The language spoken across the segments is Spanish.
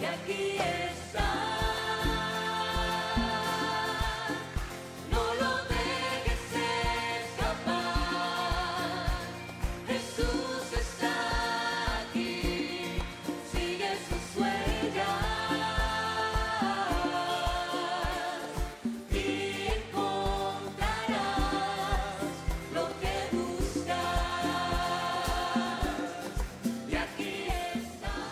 Y aquí está.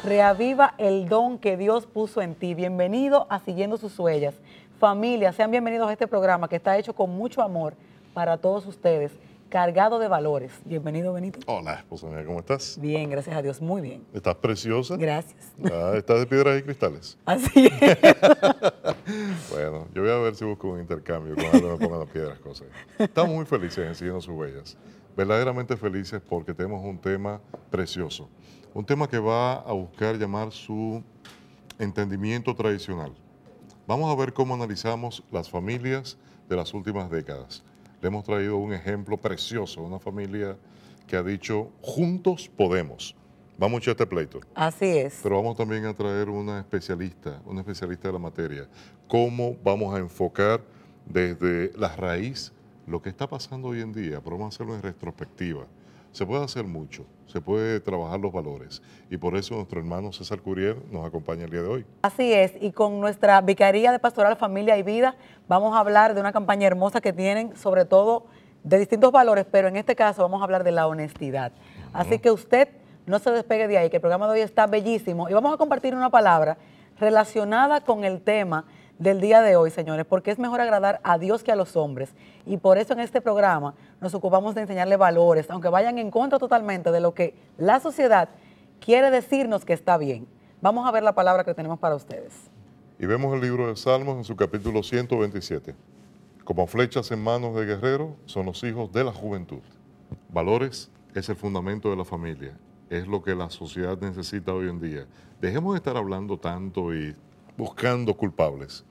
Reaviva el don que Dios puso en ti. Bienvenido a Siguiendo sus huellas. Familia, sean bienvenidos a este programa que está hecho con mucho amor para todos ustedes, cargado de valores. Bienvenido, Benito. Hola, esposa mía, ¿cómo estás? Bien, gracias a Dios, muy bien. ¿Estás preciosa? Gracias. Ah, ¿Estás de piedras y cristales? Así es. Bueno, yo voy a ver si busco un intercambio que me pongan las piedras, cosas. Estamos muy felices en Siguiendo sus huellas. Verdaderamente felices porque tenemos un tema precioso. Un tema que va a buscar llamar su entendimiento tradicional. Vamos a ver cómo analizamos las familias de las últimas décadas. Le hemos traído un ejemplo precioso, una familia que ha dicho, juntos podemos. Vamos a echar este pleito. Así es. Pero vamos también a traer una especialista, una especialista de la materia. Cómo vamos a enfocar desde la raíz lo que está pasando hoy en día, pero vamos a hacerlo en retrospectiva. Se puede hacer mucho, se puede trabajar los valores y por eso nuestro hermano César Curiel nos acompaña el día de hoy. Así es, y con nuestra Vicaría de Pastoral Familia y Vida vamos a hablar de una campaña hermosa que tienen, sobre todo de distintos valores, pero en este caso vamos a hablar de la honestidad. Así que usted no se despegue de ahí, que el programa de hoy está bellísimo y vamos a compartir una palabra relacionada con el tema del día de hoy, señores, porque es mejor agradar a Dios que a los hombres. Y por eso en este programa nos ocupamos de enseñarle valores, aunque vayan en contra totalmente de lo que la sociedad quiere decirnos que está bien. Vamos a ver la palabra que tenemos para ustedes. Y vemos el libro de Salmos en su capítulo 127. Como flechas en manos de guerrero son los hijos de la juventud. Valores es el fundamento de la familia, es lo que la sociedad necesita hoy en día. Dejemos de estar hablando tanto y buscando culpables.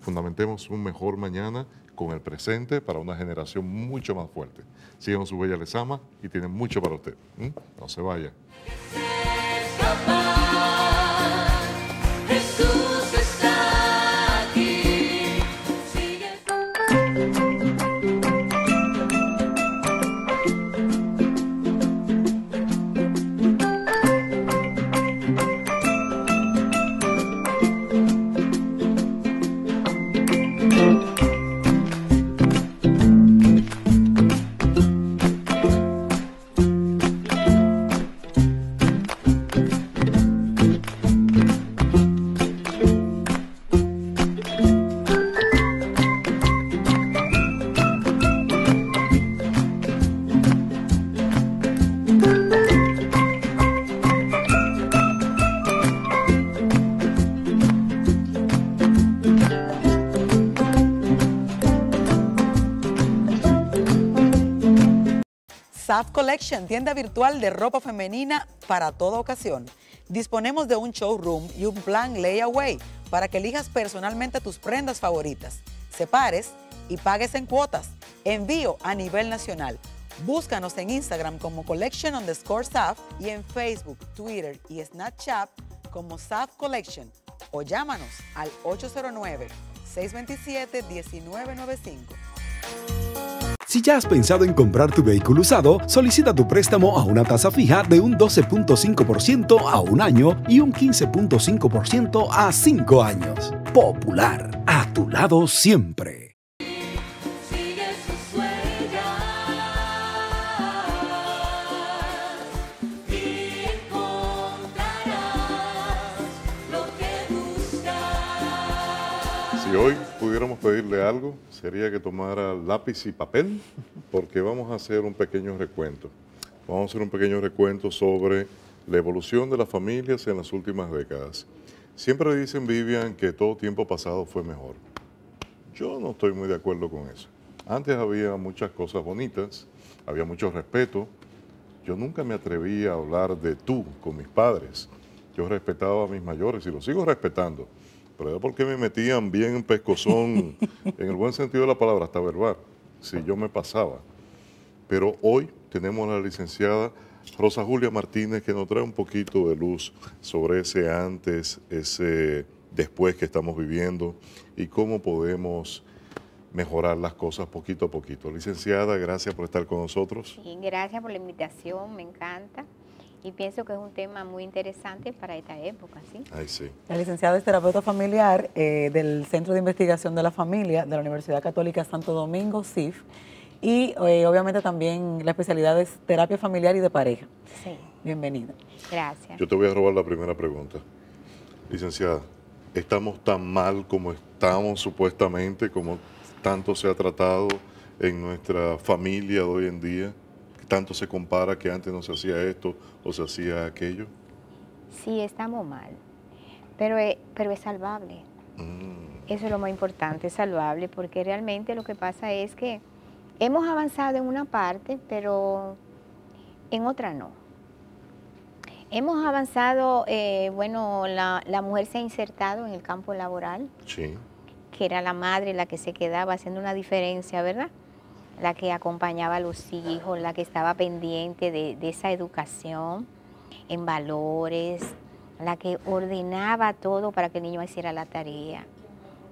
Fundamentemos un mejor mañana con el presente para una generación mucho más fuerte. Sigan su bella les ama y tienen mucho para usted. ¿Mm? No se vaya. Collection, tienda virtual de ropa femenina para toda ocasión. Disponemos de un showroom y un plan layaway para que elijas personalmente tus prendas favoritas, separes y pagues en cuotas. Envío a nivel nacional. Búscanos en Instagram como Collection underscore SAF y en Facebook, Twitter y Snapchat como SAF Collection o llámanos al 809-627-1995. Si ya has pensado en comprar tu vehículo usado, solicita tu préstamo a una tasa fija de un 12.5% a un año y un 15.5% a cinco años. Popular, a tu lado siempre. Pudiéramos pedirle algo, sería que tomara lápiz y papel, porque vamos a hacer un pequeño recuento. Vamos a hacer un pequeño recuento sobre la evolución de las familias en las últimas décadas. Siempre dicen, Vivian, que todo tiempo pasado fue mejor. Yo no estoy muy de acuerdo con eso. Antes había muchas cosas bonitas, había mucho respeto. Yo nunca me atreví a hablar de tú con mis padres. Yo respetaba a mis mayores y los sigo respetando. Pero era porque me metían bien en pescozón, en el buen sentido de la palabra, hasta verbal, si yo me pasaba. Pero hoy tenemos a la licenciada Rosa Julia Martínez, que nos trae un poquito de luz sobre ese antes, ese después que estamos viviendo y cómo podemos mejorar las cosas poquito a poquito. Licenciada, gracias por estar con nosotros. Sí, gracias por la invitación, me encanta. Y pienso que es un tema muy interesante para esta época, ¿sí? Ay, sí. La licenciada es terapeuta familiar eh, del Centro de Investigación de la Familia de la Universidad Católica Santo Domingo, CIF, y eh, obviamente también la especialidad es terapia familiar y de pareja. Sí, Bienvenida. gracias. Yo te voy a robar la primera pregunta. Licenciada, ¿estamos tan mal como estamos supuestamente, como tanto se ha tratado en nuestra familia de hoy en día? ¿Tanto se compara que antes no se hacía esto o se hacía aquello? Sí, estamos mal, pero es, pero es salvable. Mm, Eso es lo más importante, es salvable, porque realmente lo que pasa es que hemos avanzado en una parte, pero en otra no. Hemos avanzado, eh, bueno, la, la mujer se ha insertado en el campo laboral, sí. que era la madre la que se quedaba haciendo una diferencia, ¿verdad? La que acompañaba a los hijos, la que estaba pendiente de, de esa educación en valores, la que ordenaba todo para que el niño hiciera la tarea.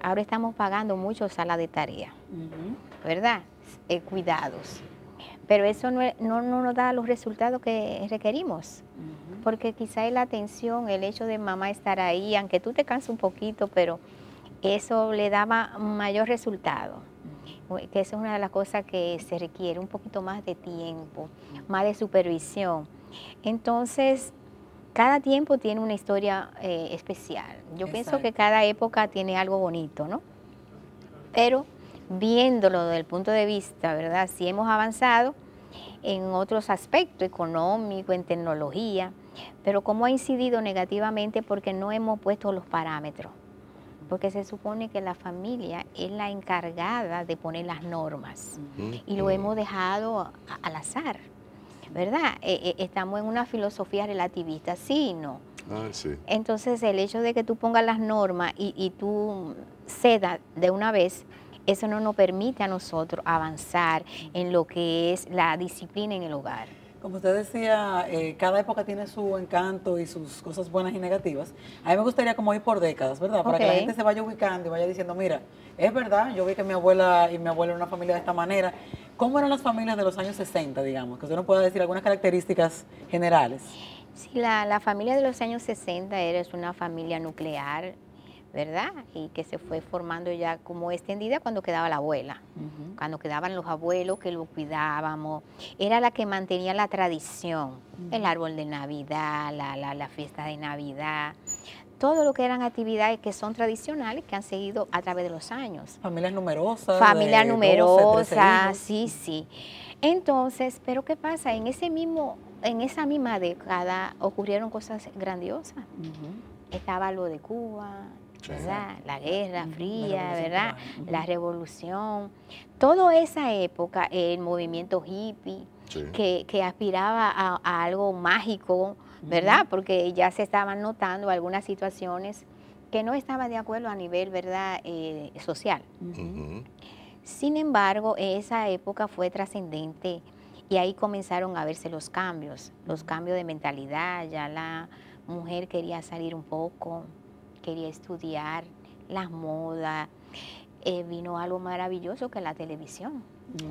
Ahora estamos pagando mucho sala de tarea, ¿verdad? Eh, cuidados. Pero eso no, es- no- no nos da los resultados que requerimos. Porque quizá la atención, el hecho de mamá estar ahí, aunque tú te canses un poquito, pero eso le da ma- mayor resultado. Que esa es una de las cosas que se requiere, un poquito más de tiempo, más de supervisión. Entonces, cada tiempo tiene una historia eh, especial. Yo pienso que cada época tiene algo bonito, ¿no? Pero viéndolo desde el punto de vista, ¿verdad? Si hemos avanzado en otros aspectos, económico, en tecnología, pero cómo ha incidido negativamente porque no hemos puesto los parámetros. Porque se supone que la familia es la encargada de poner las normas y lo hemos dejado al azar, ¿verdad? Eh, eh, estamos en una filosofía relativista, sí y no. Sí. Entonces el hecho de que tú pongas las normas y, y tú cedas de una vez, eso no nos permite a nosotros avanzar en lo que es la disciplina en el hogar. Como usted decía, eh, cada época tiene su encanto y sus cosas buenas y negativas. A mí me gustaría como ir por décadas, ¿verdad? Para que la gente se vaya ubicando y vaya diciendo, mira, es verdad, yo vi que mi abuela y mi abuelo eran una familia de esta manera. ¿Cómo eran las familias de los años 60, digamos? Que usted nos pueda decir algunas características generales. Sí, la, la familia de los años 60 era una familia nuclear, ¿verdad? Y que se fue formando ya como extendida cuando quedaba la abuela. cuando quedaban los abuelos que lo cuidábamos, era la que mantenía la tradición, el árbol de Navidad, la, la, la fiesta de Navidad, todo lo que eran actividades que son tradicionales que han seguido a través de los años. Familias numerosas. Familia de 12, 13 numerosa, hijos. sí, sí. Entonces, pero ¿qué pasa? En ese mismo, en esa misma década ocurrieron cosas grandiosas. Estaba lo de Cuba, Sí. ¿verdad? La Guerra Fría, ¿verdad? La Revolución. Toda esa época, el movimiento hippie, Sí. que, que aspiraba a, a algo mágico, ¿verdad? Porque ya se estaban notando algunas situaciones que no estaban de acuerdo a nivel, ¿verdad?, eh, social. Sin embargo, esa época fue trascendente y ahí comenzaron a verse los cambios, los cambios de mentalidad, ya la mujer quería salir un poco, quería estudiar, las modas, eh, vino algo maravilloso que es la televisión.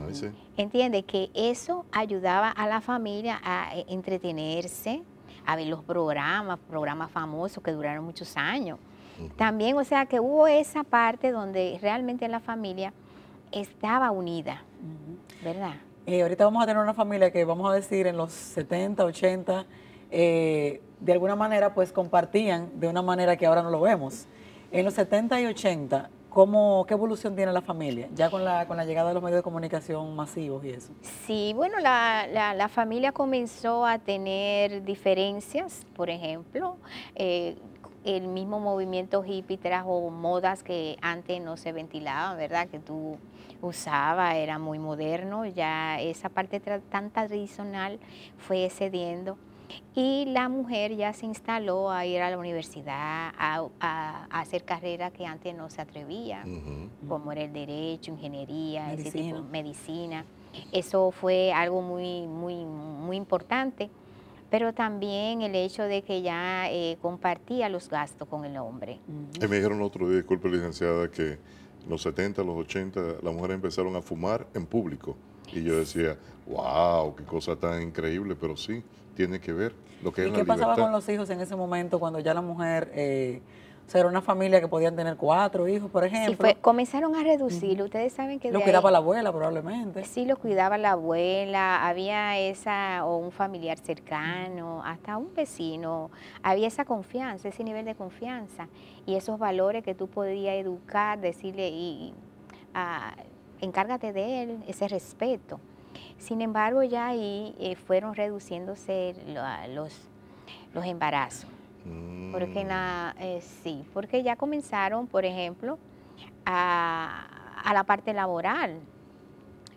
Ay, sí. Entiende que eso ayudaba a la familia a eh, entretenerse, a ver los programas, programas famosos que duraron muchos años. También, o sea, que hubo esa parte donde realmente la familia estaba unida. ¿verdad? Eh, ahorita vamos a tener una familia que vamos a decir en los 70, 80, eh, de alguna manera pues compartían de una manera que ahora no lo vemos. En los 70 y 80, ¿cómo, ¿qué evolución tiene la familia? Ya con la, con la llegada de los medios de comunicación masivos y eso. Sí, bueno, la, la- familia comenzó a tener diferencias, por ejemplo, eh, el mismo movimiento hippie trajo modas que antes no se ventilaban, ¿verdad? Que tú usabas, era muy moderno, ya esa parte tan tradicional fue cediendo. Y la mujer ya se instaló a ir a la universidad, a, a- a hacer carreras que antes no se atrevía Ujú. como era el derecho, ingeniería, ese Medicina. tipo, medicina. Eso fue algo muy, muy, muy importante. pero también el hecho de que ya eh, compartía los gastos con el hombre. Y me dijeron otro día, disculpe licenciada, que en los 70, los 80, las mujeres empezaron a fumar en público. Y yo decía, wow, qué cosa tan increíble, pero sí, tiene que ver lo que ¿Y es qué la pasaba libertad. con los hijos en ese momento cuando ya la mujer, eh, o sea, era una familia que podían tener cuatro hijos, por Sí, ejemplo? fue, comenzaron a reducir. Ustedes saben que lo de cuidaba ahí- la abuela probablemente. Sí, lo cuidaba la abuela, había esa, o un familiar cercano, hasta un vecino, había esa confianza, ese nivel de confianza y esos valores que tú podías educar, decirle, y, ah, encárgate de él, ese respeto. Sin embargo, ya ahí eh, fueron reduciéndose lo- los, los embarazos. Mm. Porque la, eh, sí, porque ya comenzaron, por ejemplo, a, a la parte laboral.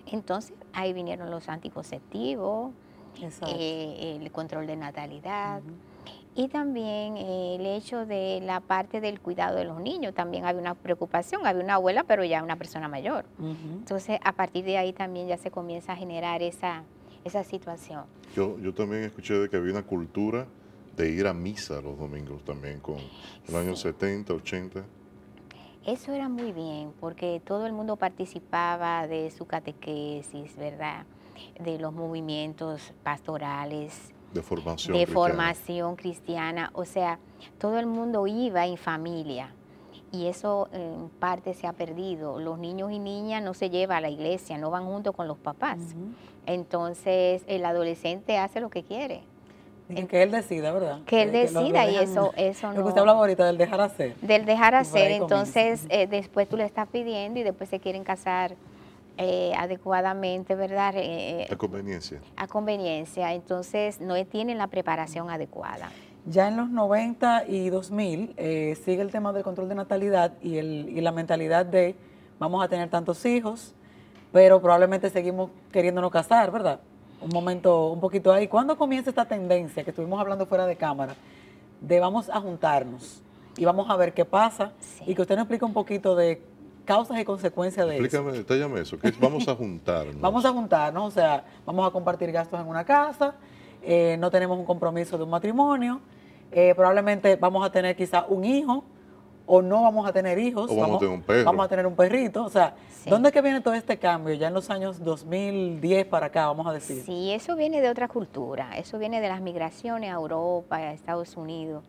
Entonces, ahí vinieron los anticonceptivos, eh, el control de natalidad. Y también eh, el hecho de la parte del cuidado de los niños. También había una preocupación, había una abuela, pero ya una persona mayor. Entonces, a partir de ahí también ya se comienza a generar esa, esa situación. Yo, yo también escuché de que había una cultura de ir a misa los domingos también, con los años 70, 80. Eso era muy bien, porque todo el mundo participaba de su catequesis, ¿verdad? De los movimientos pastorales, de formación. de cristiana. formación cristiana. O sea, todo el mundo iba en familia. Y eso en parte se ha perdido. Los niños y niñas no se llevan a la iglesia, no van junto con los papás. Entonces, el adolescente hace lo que quiere. Y que él decida, ¿verdad? Que él lo- lo decida y eso, eso Lo que no... usted hablaba ahorita del dejar hacer. del dejar hacer, entonces eh, después tú le estás pidiendo y después se quieren casar eh, adecuadamente, ¿verdad? Eh, A conveniencia. a conveniencia, entonces no tienen la preparación adecuada. Ya en los 90 y 2000 eh, sigue el tema del control de natalidad y, el, y la mentalidad de vamos a tener tantos hijos, pero probablemente seguimos queriéndonos casar, ¿verdad? Un momento, un poquito ahí. ¿Cuándo comienza esta tendencia que estuvimos hablando fuera de cámara de vamos a juntarnos y vamos a ver qué pasa Sí. y que usted nos explique un poquito de causas y consecuencias de eso? Explícame, detállame eso, vamos a juntarnos. Vamos a juntarnos, o sea, vamos a compartir gastos en una casa, eh, no tenemos un compromiso de un matrimonio, eh, probablemente vamos a tener quizá un hijo o no vamos a tener hijos. O vamos a tener un perro. Vamos a tener un perrito, o sea, Sí. ¿dónde es que viene todo este cambio? Ya en los años 2010 para acá, vamos a decir. Sí, eso viene de otra cultura, eso viene de las migraciones a Europa, a Estados Unidos,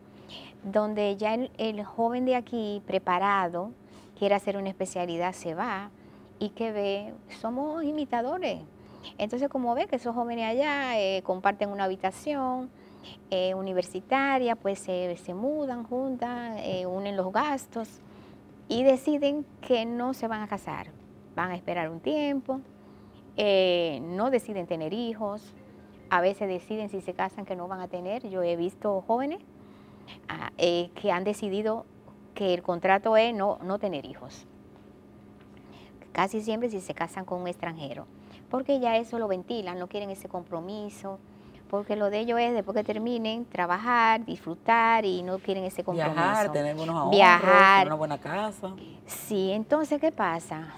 donde ya el, el joven de aquí preparado quiere hacer una especialidad, se va y que ve, somos imitadores. Entonces, como ve que esos jóvenes allá eh, comparten una habitación eh, universitaria, pues se, se mudan juntas, eh, unen los gastos y deciden que no se van a casar, van a esperar un tiempo, no deciden tener hijos, a veces deciden si se casan que no van a tener. Yo he visto jóvenes ah, que han decidido que el contrato es no, no tener hijos. Casi siempre si se casan con un extranjero, porque ya eso lo ventilan, no quieren ese compromiso, porque lo de ellos es después que terminen, trabajar, disfrutar y no quieren ese compromiso. Viajar, tener buenos ahorros, Viajar. tener una buena casa. Sí, entonces, ¿qué pasa?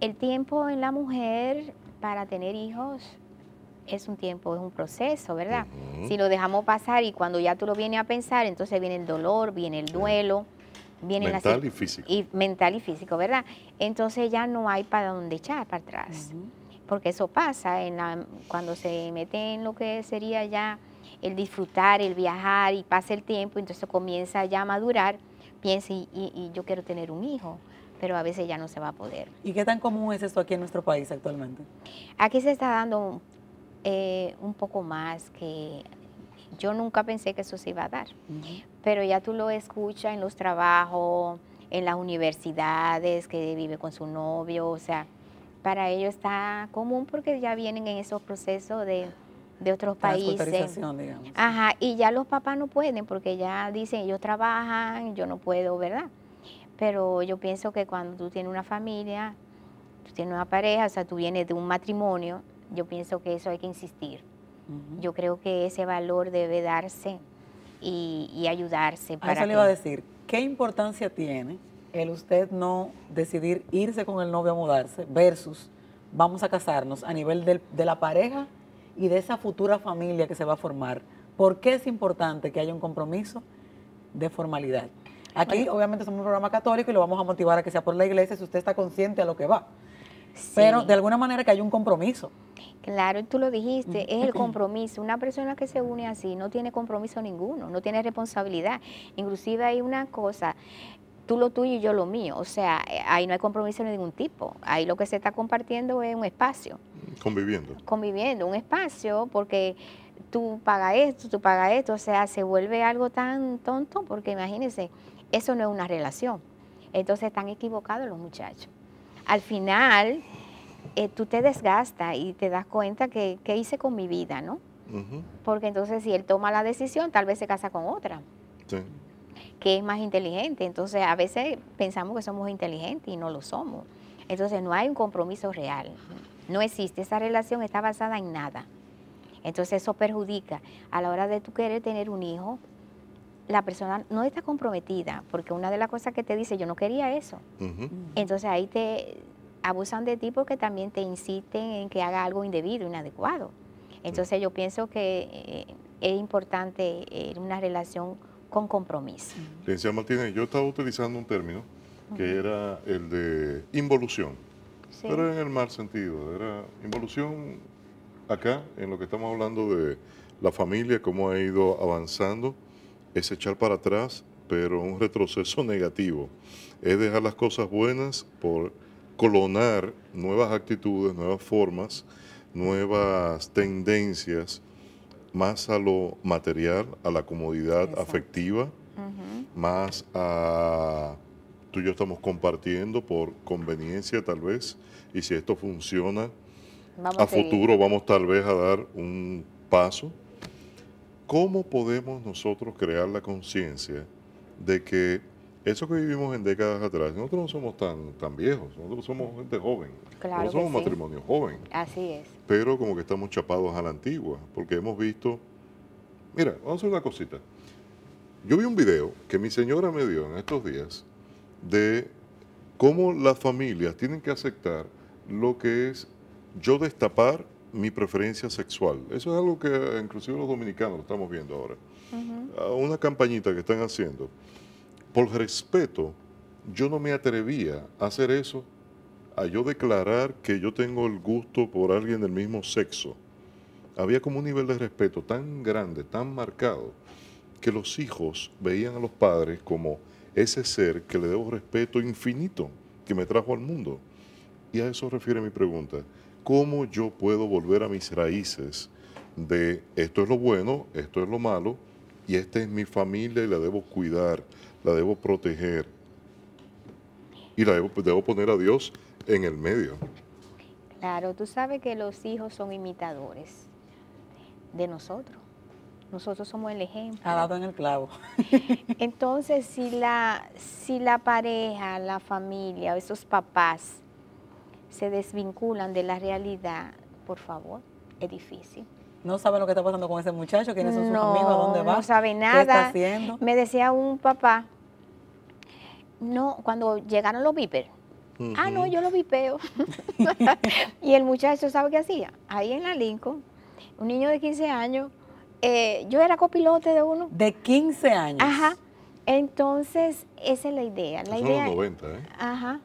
El tiempo en la mujer para tener hijos es un tiempo, es un proceso, ¿verdad? Si lo dejamos pasar y cuando ya tú lo vienes a pensar, entonces viene el dolor, viene el duelo, la Mental y físico. y mental y físico, ¿verdad? Entonces ya no hay para dónde echar para atrás, porque eso pasa en la, cuando se mete en lo que sería ya el disfrutar, el viajar y pasa el tiempo, entonces comienza ya a madurar, piensa y, y- y yo quiero tener un hijo, pero a veces ya no se va a poder. ¿Y qué tan común es esto aquí en nuestro país actualmente? Aquí se está dando eh, un poco más que yo nunca pensé que eso se iba a dar, pero ya tú lo escuchas en los trabajos, en las universidades, que vive con su novio, o sea, para ellos está común porque ya vienen en esos procesos de, de otros países. Digamos. Ajá, y ya los papás no pueden porque ya dicen, ellos trabajan, yo no puedo, ¿verdad? Pero yo pienso que cuando tú tienes una familia, tú tienes una pareja, o sea, tú vienes de un matrimonio, yo pienso que eso hay que insistir. Yo creo que ese valor debe darse y, y ayudarse para eso le que- iba a decir, ¿qué importancia tiene el usted no decidir irse con el novio a mudarse versus vamos a casarnos a nivel del- de la pareja y de esa futura familia que se va a formar ¿Por qué es importante que haya un compromiso de formalidad? Aquí, obviamente, somos un programa católico y lo vamos a motivar a que sea por la iglesia si usted está consciente a lo que va. Pero de alguna manera que haya un compromiso. Claro, tú lo dijiste, es el compromiso. Una persona que se une así no tiene compromiso ninguno, no tiene responsabilidad. Inclusive hay una cosa, tú lo tuyo y yo lo mío. O sea, eh, ahí no hay compromiso de ningún tipo. Ahí lo que se está compartiendo es un espacio, Conviviendo. conviviendo, un espacio, porque tú pagas esto, tú pagas esto. O sea, se vuelve algo tan tonto, porque imagínense, eso no es una relación. Entonces están equivocados los muchachos. Al final, eh, tú te desgastas y te das cuenta que qué hice con mi vida, ¿no? Porque entonces si él toma la decisión, tal vez se casa con otra, sí. que es más inteligente. Entonces a veces pensamos que somos inteligentes y no lo somos. Entonces no hay un compromiso real. No existe. Esa relación está basada en nada. Entonces eso perjudica. A la hora de tú querer tener un hijo, la persona no está comprometida, porque una de las cosas que te dice, yo no quería eso. Entonces ahí te abusan de ti porque también te inciten en que haga algo indebido, inadecuado. Entonces yo pienso que eh, es importante eh, una relación con compromiso. Licenciada Martínez, yo estaba utilizando un término que era el de involución, Sí. pero en el mal sentido. Era involución acá, en lo que estamos hablando de la familia, cómo ha ido avanzando, es echar para atrás, pero un retroceso negativo. Es dejar las cosas buenas por colonar nuevas actitudes, nuevas formas, nuevas tendencias, más a lo material, a la comodidad Exacto. afectiva, más a tú y yo estamos compartiendo por conveniencia tal vez, y si esto funciona, Vamos a futuro vamos tal vez a dar un paso. ¿Cómo podemos nosotros crear la conciencia de que eso que vivimos en décadas atrás, nosotros no somos tan, tan viejos, nosotros somos gente joven, Claro nosotros somos sí. matrimonio joven, Así es. pero como que estamos chapados a la antigua, porque hemos visto, mira, vamos a hacer una cosita. Yo vi un video que mi señora me dio en estos días de cómo las familias tienen que aceptar lo que es yo destapar mi preferencia sexual. Eso es algo que inclusive los dominicanos lo estamos viendo ahora. Ujú. A Una campañita que están haciendo. Por respeto, yo no me atrevía a hacer eso, a yo declarar que yo tengo el gusto por alguien del mismo sexo. Había como un nivel de respeto tan grande, tan marcado, que los hijos veían a los padres como ese ser que le debo respeto infinito que me trajo al mundo. Y a eso refiere mi pregunta. ¿Cómo yo puedo volver a mis raíces de esto es lo bueno, esto es lo malo, y esta es mi familia y la debo cuidar, la debo proteger, y la debo, debo poner a Dios en el medio? Claro, tú sabes que los hijos son imitadores de nosotros. Nosotros somos el ejemplo. Ha dado en el clavo. Entonces, si la, si la pareja, la familia o esos papás se desvinculan de la realidad, por favor, es difícil. No sabe lo que está pasando con ese muchacho, quiénes son sus no, amigos, a dónde va. no sabe ¿Qué nada. está haciendo? Me decía un papá, no, cuando llegaron los vipers, ah, no, yo lo vipeo. y el muchacho, ¿sabe qué hacía? Ahí en la Lincoln, un niño de 15 años, eh, yo era copilote de uno. De 15 años. Ajá. Entonces, esa es la idea. La Eso idea los 90, ¿eh? Ajá.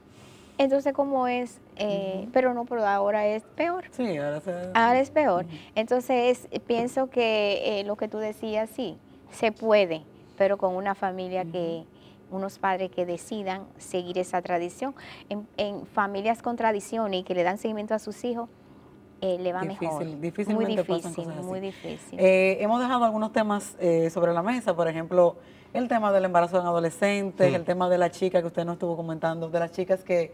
Entonces, como es, Eh, pero no, pero ahora es peor. Sí, ahora se... Ahora es peor. Entonces, pienso que eh, lo que tú decías, sí, se puede, pero con una familia que, unos padres que decidan seguir esa tradición. En, en familias con tradición y que le dan seguimiento a sus hijos, eh, le va Difícil, mejor. difícilmente muy pasan difícil, cosas así. muy difícil. Eh, hemos dejado algunos temas eh, sobre la mesa, por ejemplo, el tema del embarazo en adolescentes, Mm. el tema de la chica que usted nos estuvo comentando, de las chicas que,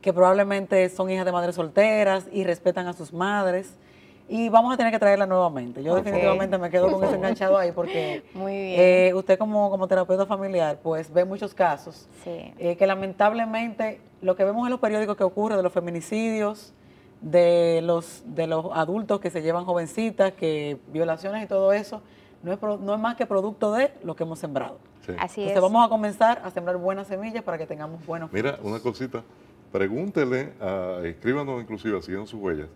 que probablemente son hijas de madres solteras y respetan a sus madres. Y vamos a tener que traerla nuevamente. Yo definitivamente me quedo con eso enganchado ahí porque Muy bien. eh, usted como, como terapeuta familiar pues ve muchos casos sí. eh, que lamentablemente lo que vemos en los periódicos que ocurre de los feminicidios, de los, de los adultos que se llevan jovencitas, que violaciones y todo eso, no es, no es más que producto de lo que hemos sembrado. Sí. Así Entonces es. vamos a comenzar a sembrar buenas semillas para que tengamos buenos Mira, frutos. una cosita, pregúntele, a, escríbanos inclusive, siguiendo sus huellas,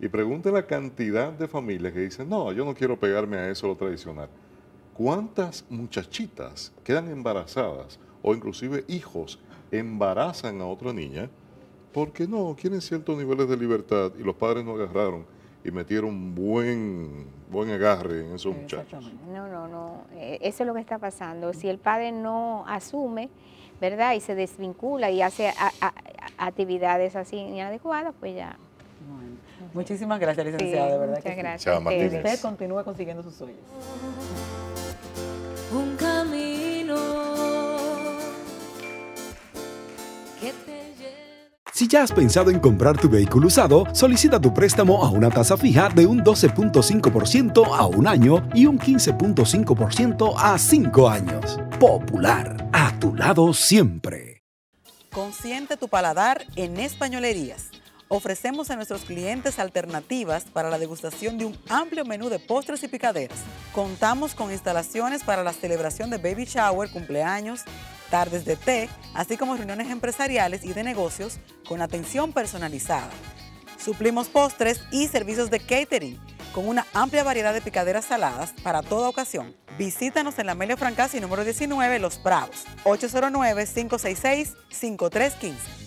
Y pregunte la cantidad de familias que dicen, no, yo no quiero pegarme a eso lo tradicional. ¿Cuántas muchachitas quedan embarazadas o inclusive hijos embarazan a otra niña porque no, quieren ciertos niveles de libertad y los padres no agarraron y metieron buen, buen agarre en esos muchachos? No, no, no. eh, Eso es lo que está pasando. Si el padre no asume, ¿verdad? Y se desvincula y hace a- a- a- actividades así inadecuadas, pues ya. Bueno, muchísimas gracias, Sí, licenciada, de verdad muchas que sí. gracias. Chao, Martínez. usted continúe consiguiendo sus sueños. Si ya has pensado en comprar tu vehículo usado, solicita tu préstamo a una tasa fija de un 12.5% a un año y un 15.5% a cinco años. Popular, a tu lado siempre. Consiente tu paladar en Españolerías. Ofrecemos a nuestros clientes alternativas para la degustación de un amplio menú de postres y picaderas. Contamos con instalaciones para la celebración de baby shower, cumpleaños, tardes de té, así como reuniones empresariales y de negocios con atención personalizada. Suplimos postres y servicios de catering con una amplia variedad de picaderas saladas para toda ocasión. Visítanos en la Amelia Francasi número 19, Los Bravos, 809-566-5315.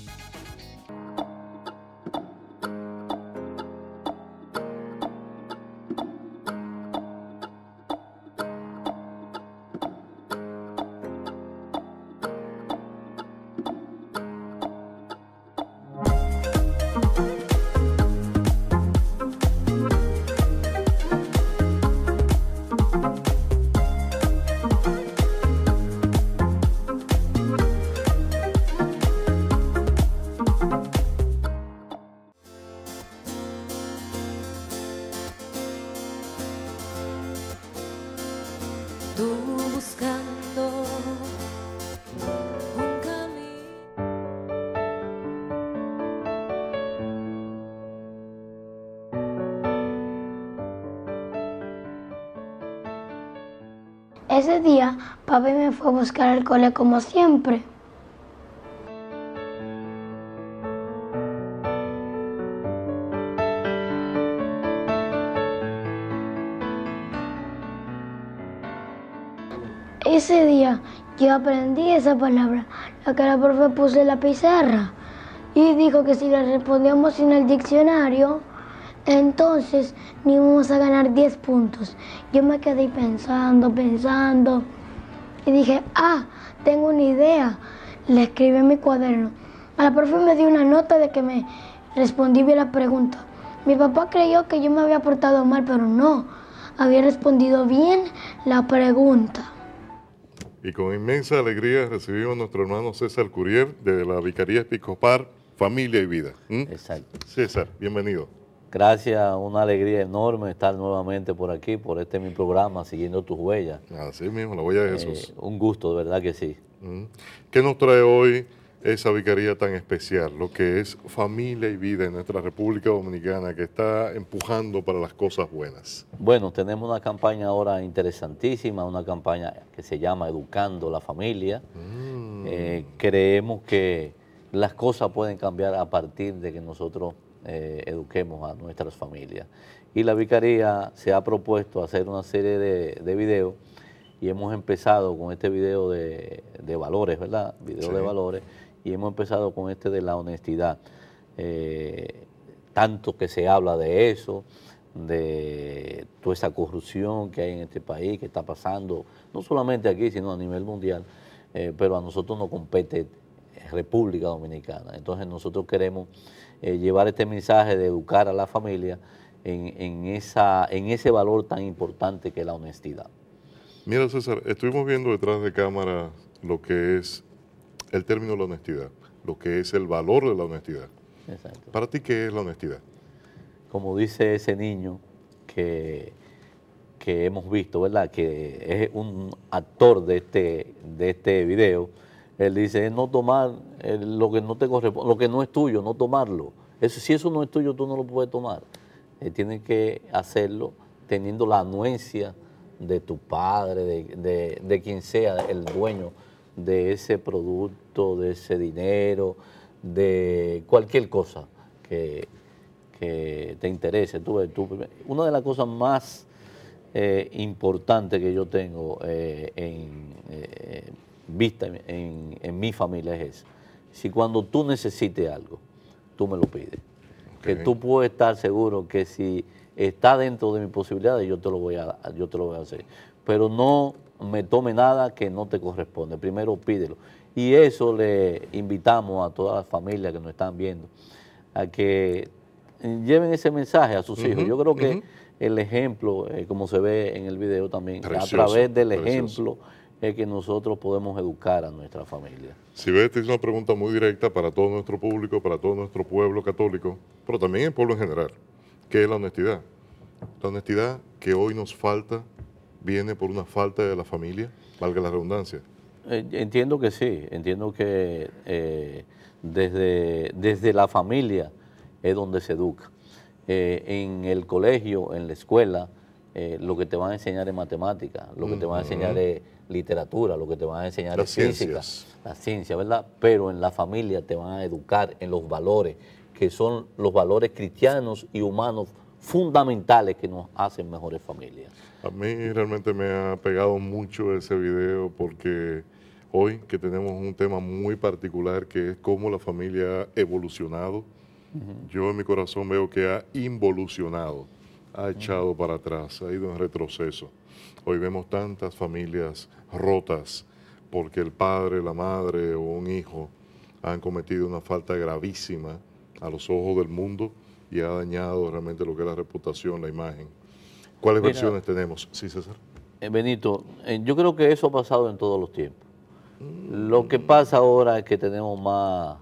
Papi me fue a buscar al cole como siempre. Ese día yo aprendí esa palabra, la que la profe puso en la pizarra, y dijo que si la respondíamos en el diccionario, entonces ni íbamos a ganar 10 puntos. Yo me quedé pensando, pensando, y dije, ah, tengo una idea. Le escribí en mi cuaderno. A la profe me dio una nota de que me respondí bien la pregunta. Mi papá creyó que yo me había portado mal, pero no, había respondido bien la pregunta. Y con inmensa alegría recibimos a nuestro hermano César Curiel de la Vicaría Episcopal Familia y Vida. ¿Mm? Exacto. César, bienvenido. Gracias, una alegría enorme estar nuevamente por aquí, por este mi programa, siguiendo tus huellas. Así mismo, la huella de Jesús. Eh, un gusto, de verdad que sí. ¿Mm? ¿Qué nos trae hoy esa vicaría tan especial, lo que es familia y vida en nuestra República Dominicana, que está empujando para las cosas buenas? Bueno, tenemos una campaña ahora interesantísima, una campaña que se llama Educando la Familia. Mm. Eh, creemos que las cosas pueden cambiar a partir de que nosotros eh, eduquemos a nuestras familias. Y la Vicaría se ha propuesto hacer una serie de, de videos y hemos empezado con este video de, de valores, ¿verdad? Video Sí. de valores y hemos empezado con este de la honestidad. Eh, tanto que se habla de eso, de toda esa corrupción que hay en este país, que está pasando, no solamente aquí, sino a nivel mundial, eh, pero a nosotros nos compete República Dominicana. Entonces nosotros queremos eh, llevar este mensaje de educar a la familia en, en esa, en ese valor tan importante que es la honestidad. Mira, César, estuvimos viendo detrás de cámara lo que es el término de la honestidad, lo que es el valor de la honestidad. Exacto. Para ti, ¿qué es la honestidad? como dice ese niño que, que hemos visto, ¿verdad? Que es un actor de este, de este video, él dice, es no tomar eh, lo que no te corresponde, lo que no es tuyo, no tomarlo. Eso, si eso no es tuyo, tú no lo puedes tomar. Eh, tienes que hacerlo teniendo la anuencia de tu padre, de, de- de quien sea el dueño de ese producto, de ese dinero, de cualquier cosa que, que te interese. Tú, tú- una de las cosas más eh, importantes que yo tengo eh, en eh, vista en, en- en mi familia es esa. Si cuando tú necesites algo, tú me lo pides. Que tú puedes estar seguro que si está dentro de mis posibilidades, yo te lo voy a, yo te lo voy a hacer. Pero no me tome nada que no te corresponde. Primero pídelo. Y eso le invitamos a todas las familias que nos están viendo a que lleven ese mensaje a sus hijos. Yo creo que el ejemplo, eh, como se ve en el video también, Precioso, a través del precioso. ejemplo es que nosotros podemos educar a nuestra familia. Si ves, esta es una pregunta muy directa para todo nuestro público, para todo nuestro pueblo católico, pero también el pueblo en general. ¿Qué es la honestidad? La honestidad que hoy nos falta viene por una falta de la familia, valga la redundancia. Eh, Entiendo que sí, entiendo que eh, desde, desde la familia es donde se educa. Eh, en el colegio, en la escuela, lo que te van a enseñar es matemática, lo que te van a enseñar es literatura, lo que te van a enseñar Las es física, ciencias. la ciencia, ¿verdad? Pero en la familia te van a educar en los valores, que son los valores cristianos y humanos fundamentales que nos hacen mejores familias. A mí realmente me ha pegado mucho ese video porque hoy que tenemos un tema muy particular que es cómo la familia ha evolucionado, yo en mi corazón veo que ha involucionado, ha echado para atrás, ha ido en retroceso. Hoy vemos tantas familias rotas porque el padre, la madre o un hijo han cometido una falta gravísima a los ojos del mundo y ha dañado realmente lo que es la reputación, la imagen. ¿Cuáles Mira, versiones tenemos? Sí, César. Eh, Benito, eh, yo creo que eso ha pasado en todos los tiempos. Lo que pasa ahora es que tenemos más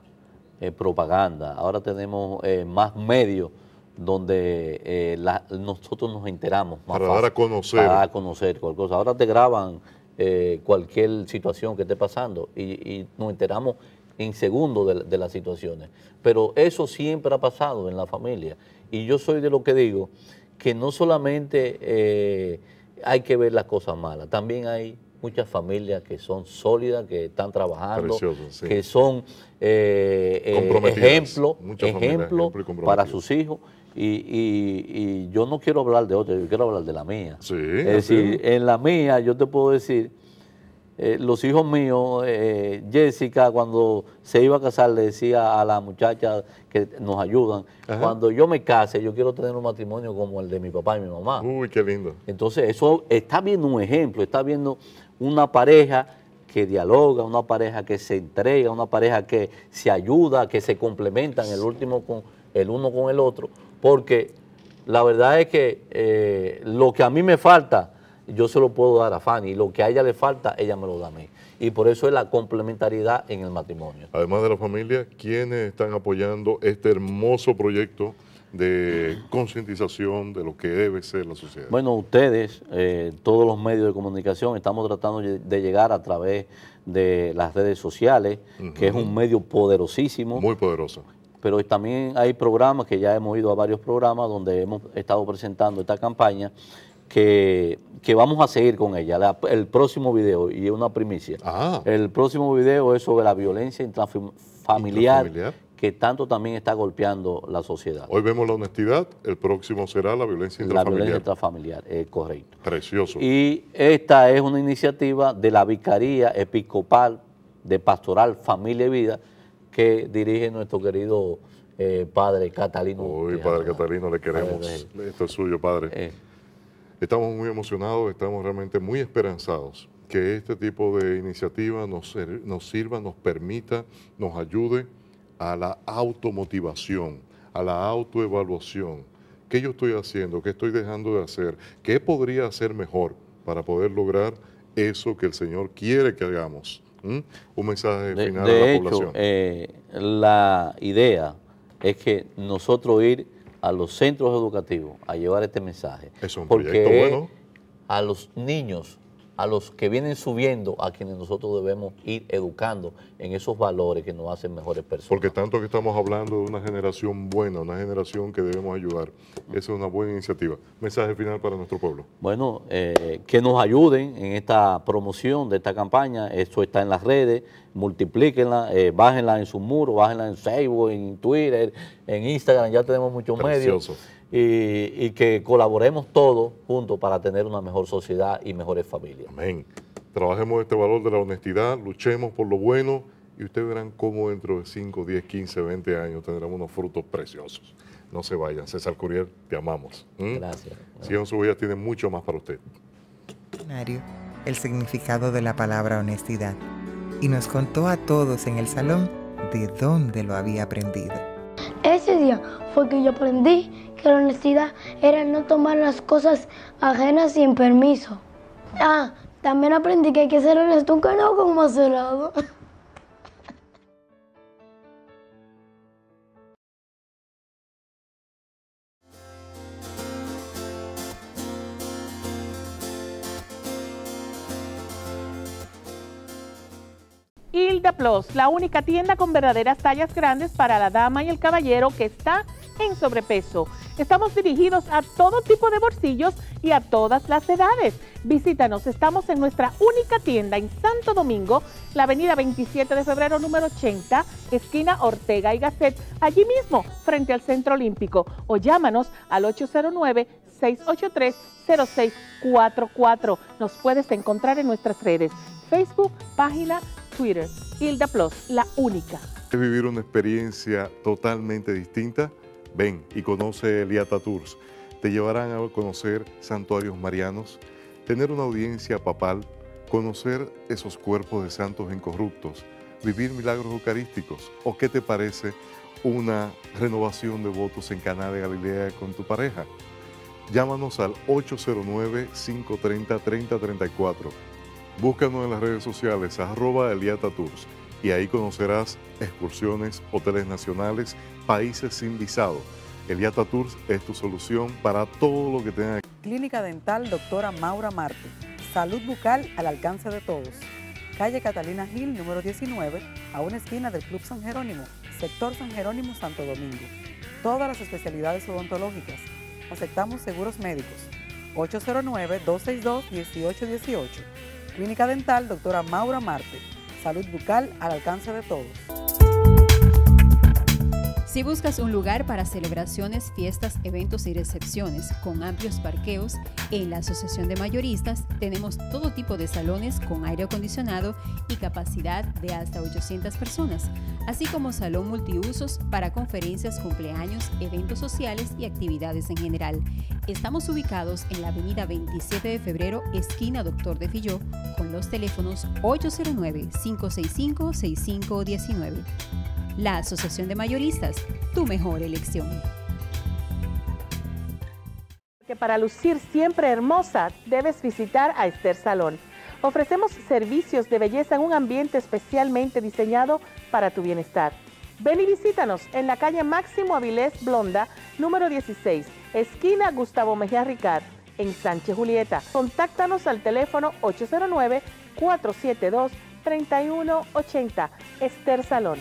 eh, propaganda, ahora tenemos eh, más medios donde eh, la- nosotros nos enteramos más Para dar a conocer. Para dar a conocer cualquier cosa. Ahora te graban eh, cualquier situación que esté pasando y, y nos enteramos en segundos de, de las situaciones. Pero eso siempre ha pasado en la familia. Y yo soy de lo que digo que no solamente eh, hay que ver las cosas malas, también hay muchas familias que son sólidas, que están trabajando, sí. que son eh, ejemplo, ejemplo ejemplo para sus hijos. Y, y- y yo no quiero hablar de otra, yo quiero hablar de la mía. Sí, es decir, en la mía yo te puedo decir, eh, los hijos míos, eh, Jessica cuando se iba a casar le decía a la muchacha que nos ayudan, Ajá. cuando yo me case yo quiero tener un matrimonio como el de mi papá y mi mamá. Uy, qué lindo. Entonces, eso está viendo un ejemplo, está viendo una pareja que dialoga, una pareja que se entrega, una pareja que se ayuda, que se complementan el último con el uno con el otro, porque la verdad es que eh, lo que a mí me falta, yo se lo puedo dar a Fanny, y lo que a ella le falta, ella me lo da a mí. Y por eso es la complementariedad en el matrimonio. Además de la familia, ¿quiénes están apoyando este hermoso proyecto de concientización de lo que debe ser la sociedad? Bueno, ustedes, eh, todos los medios de comunicación, estamos tratando de llegar a través de las redes sociales, que es un medio poderosísimo, Muy poderosa. Pero también hay programas que ya hemos ido a varios programas donde hemos estado presentando esta campaña que, que vamos a seguir con ella. La- el próximo video, y es una primicia, Ah. el próximo video es sobre la violencia intrafamiliar Intrafamiliar. que tanto también está golpeando la sociedad. Hoy vemos la honestidad, el próximo será la violencia la intrafamiliar. violencia intrafamiliar, es correcto. Precioso. Y esta es una iniciativa de la Vicaría Episcopal de Pastoral Familia y Vida que dirige nuestro querido eh, padre Catalino. Hoy. Padre Catalino, le queremos. Esto es suyo, Padre. eh, Estamos muy emocionados, estamos realmente muy esperanzados que este tipo de iniciativa nos, nos sirva, nos permita, nos ayude a la automotivación, a la autoevaluación. ¿Qué yo estoy haciendo? ¿Qué estoy dejando de hacer? ¿Qué podría hacer mejor para poder lograr eso que el Señor quiere que hagamos? ¿Mm? Un mensaje de, final de a la hecho, población. eh, la idea es que nosotros ir a los centros educativos a llevar este mensaje. Es un porque proyecto bueno. a los niños a los que vienen subiendo, a quienes nosotros debemos ir educando en esos valores que nos hacen mejores personas. Porque tanto que estamos hablando de una generación buena, una generación que debemos ayudar. Esa es una buena iniciativa. Mensaje final para nuestro pueblo. Bueno, eh, que nos ayuden en esta promoción de esta campaña. Esto está en las redes, multiplíquenla, eh, bájenla en su muro, bájenla en Facebook, en Twitter, en Instagram, ya tenemos muchos Precioso. medios. Y, y que colaboremos todos juntos para tener una mejor sociedad y mejores familias. Amén. Trabajemos este valor de la honestidad, luchemos por lo bueno y ustedes verán cómo dentro de 5, 10, 15, 20 años tendremos unos frutos preciosos. No se vayan. César Curiel, te amamos. ¿Mm? Gracias. Sigan su vida, tiene mucho más para usted. diccionario el significado de la palabra honestidad y nos contó a todos en el salón de dónde lo había aprendido. Fue que yo aprendí que la honestidad era no tomar las cosas ajenas sin permiso. Ah, también aprendí que hay que ser honesto aunque no con macerado. La única tienda con verdaderas tallas grandes para la dama y el caballero que está en sobrepeso. Estamos dirigidos a todo tipo de bolsillos y a todas las edades. Visítanos, estamos en nuestra única tienda en Santo Domingo, la avenida 27 de febrero número 80, esquina Ortega y Gasset, allí mismo, frente al Centro Olímpico. O llámanos al 809-683-0644. Nos puedes encontrar en nuestras redes, Facebook, página Twitter. Hilda Plus, la única. ¿Quieres vivir una experiencia totalmente distinta? Ven y conoce Eliata Tours. Te llevarán a conocer santuarios marianos, tener una audiencia papal, conocer esos cuerpos de santos incorruptos, vivir milagros eucarísticos. ¿O qué te parece una renovación de votos en Caná de Galilea con tu pareja? Llámanos al 809-530-3034. Búscanos en las redes sociales, arroba Eliata Tours, y ahí conocerás excursiones, hoteles nacionales, países sin visado. Eliata Tours es tu solución para todo lo que tenga Clínica Dental Doctora Maura Marte. Salud bucal al alcance de todos. Calle Catalina Gil, número 19, a una esquina del Club San Jerónimo, sector San Jerónimo, Santo Domingo. Todas las especialidades odontológicas. Aceptamos seguros médicos. 809-262-1818. Clínica Dental Doctora Maura Marte. Salud bucal al alcance de todos. Si buscas un lugar para celebraciones, fiestas, eventos y recepciones con amplios parqueos, en la Asociación de Mayoristas tenemos todo tipo de salones con aire acondicionado y capacidad de hasta 800 personas, así como salón multiusos para conferencias, cumpleaños, eventos sociales y actividades en general. Estamos ubicados en la avenida 27 de febrero, esquina Doctor de Filló, con los teléfonos 809-565-6519. La Asociación de Mayoristas, tu mejor elección. Que para lucir siempre hermosa debes visitar a Esther Salón. Ofrecemos servicios de belleza en un ambiente especialmente diseñado para tu bienestar. Ven y visítanos en la calle Máximo Avilés Blonda, número 16, esquina Gustavo Mejía Ricard, en Sánchez Julieta. Contáctanos al teléfono 809-472-3180. Esther Salón.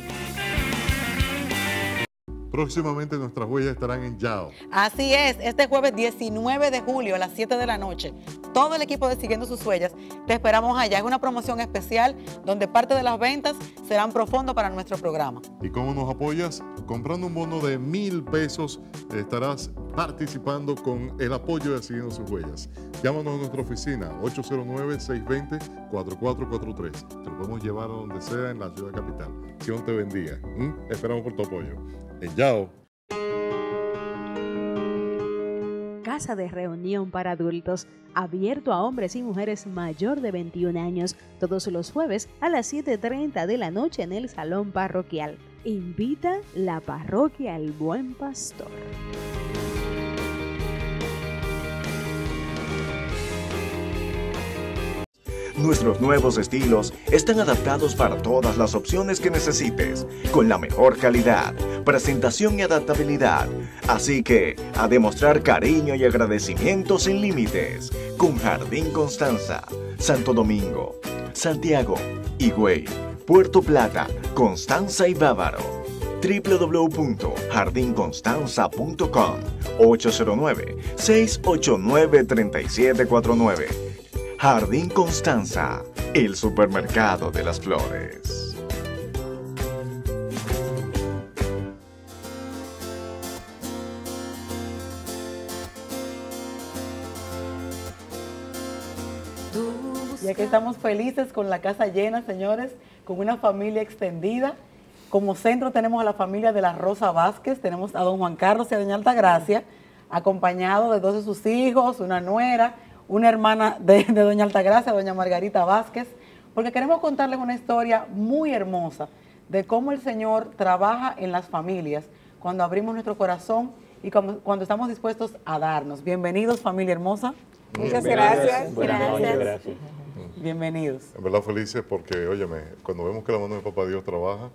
Próximamente nuestras huellas estarán en Yao. Así es, este jueves 19 de julio a las 7 de la noche, todo el equipo de Siguiendo sus Huellas te esperamos allá. Es una promoción especial donde parte de las ventas serán profundo para nuestro programa. ¿Y cómo nos apoyas? Comprando un bono de mil pesos estarás participando con el apoyo de Siguiendo sus Huellas. Llámanos a nuestra oficina 809-620-4443. Te lo podemos llevar a donde sea en la ciudad capital. Dios te bendiga. ¿Mm? Esperamos por tu apoyo. Casa de reunión para adultos, abierto a hombres y mujeres mayor de 21 años, todos los jueves a las 7.30 de la noche en el Salón Parroquial. Invita la parroquia El Buen Pastor. Nuestros nuevos estilos están adaptados para todas las opciones que necesites, con la mejor calidad, presentación y adaptabilidad. Así que, a demostrar cariño y agradecimiento sin límites, con Jardín Constanza, Santo Domingo, Santiago, Higüey, Puerto Plata, Constanza y Bávaro www.jardinconstanza.com 809-689-3749 Jardín Constanza, el supermercado de las flores. Y aquí estamos felices con la casa llena, señores, con una familia extendida. Como centro tenemos a la familia de la Rosa Vázquez, tenemos a don Juan Carlos y a doña Altagracia, acompañado de dos de sus hijos, una nuera, una hermana de, de doña Altagracia, doña Margarita Vázquez, porque queremos contarles una historia muy hermosa de cómo el Señor trabaja en las familias cuando abrimos nuestro corazón y cuando estamos dispuestos a darnos. Bienvenidos, familia hermosa. Muchas gracias. Buenas noches, Gracias. gracias. Bienvenidos. En verdad felices porque, óyeme, cuando vemos que la mano de papá Dios trabaja,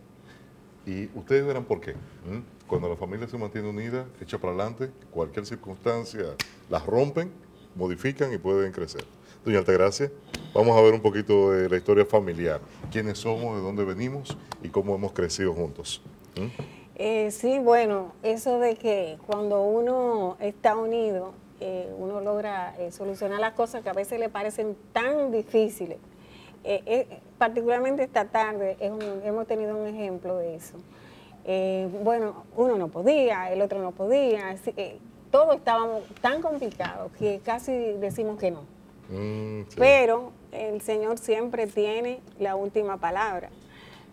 y ustedes verán por qué. Cuando la familia se mantiene unida, echa para adelante, cualquier circunstancia las rompen, modifican y pueden crecer. Doña Altagracia, vamos a ver un poquito de la historia familiar. ¿Quiénes somos, de dónde venimos y cómo hemos crecido juntos? ¿m? Eh, sí, bueno, eso de que cuando uno está unido, eh, uno logra eh, solucionar las cosas que a veces le parecen tan difíciles. Eh, particularmente esta tarde es un- hemos tenido un ejemplo de eso. Bueno, uno no podía, el otro no podía, así, todo estaba tan complicado que casi decimos que no. Mm, sí. Pero el Señor siempre tiene la última palabra.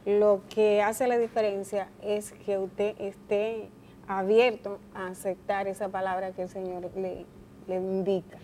Lo que hace la diferencia es que usted esté abierto a aceptar esa palabra que el Señor le, le indica.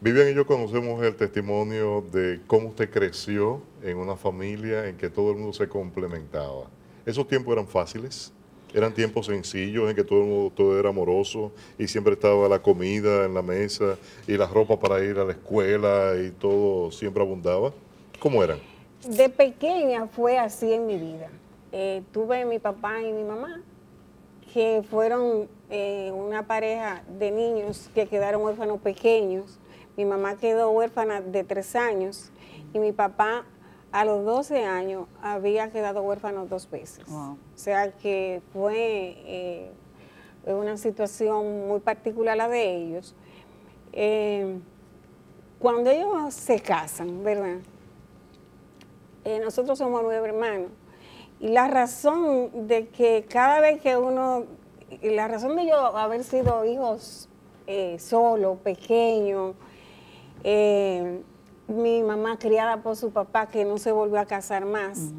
Vivian y yo conocemos el testimonio de cómo usted creció en una familia en que todo el mundo se complementaba. ¿Esos tiempos eran fáciles? ¿Eran tiempos sencillos en que todo todo era amoroso y siempre estaba la comida en la mesa y la ropa para ir a la escuela y todo siempre abundaba? ¿Cómo eran? De pequeña fue así en mi vida. Eh, tuve mi papá y mi mamá, que fueron eh, una pareja de niños que quedaron huérfanos pequeños. Mi mamá quedó huérfana de tres años y mi papá a los 12 años había quedado huérfano dos veces. Wow. O sea que fue eh, una situación muy particular la de ellos. Eh, cuando ellos se casan, ¿verdad? Eh, nosotros somos nueve hermanos. Y la razón de que cada vez que uno, y la razón de yo haber sido hijos solo, pequeños, eh, mi mamá criada por su papá que no se volvió a casar más,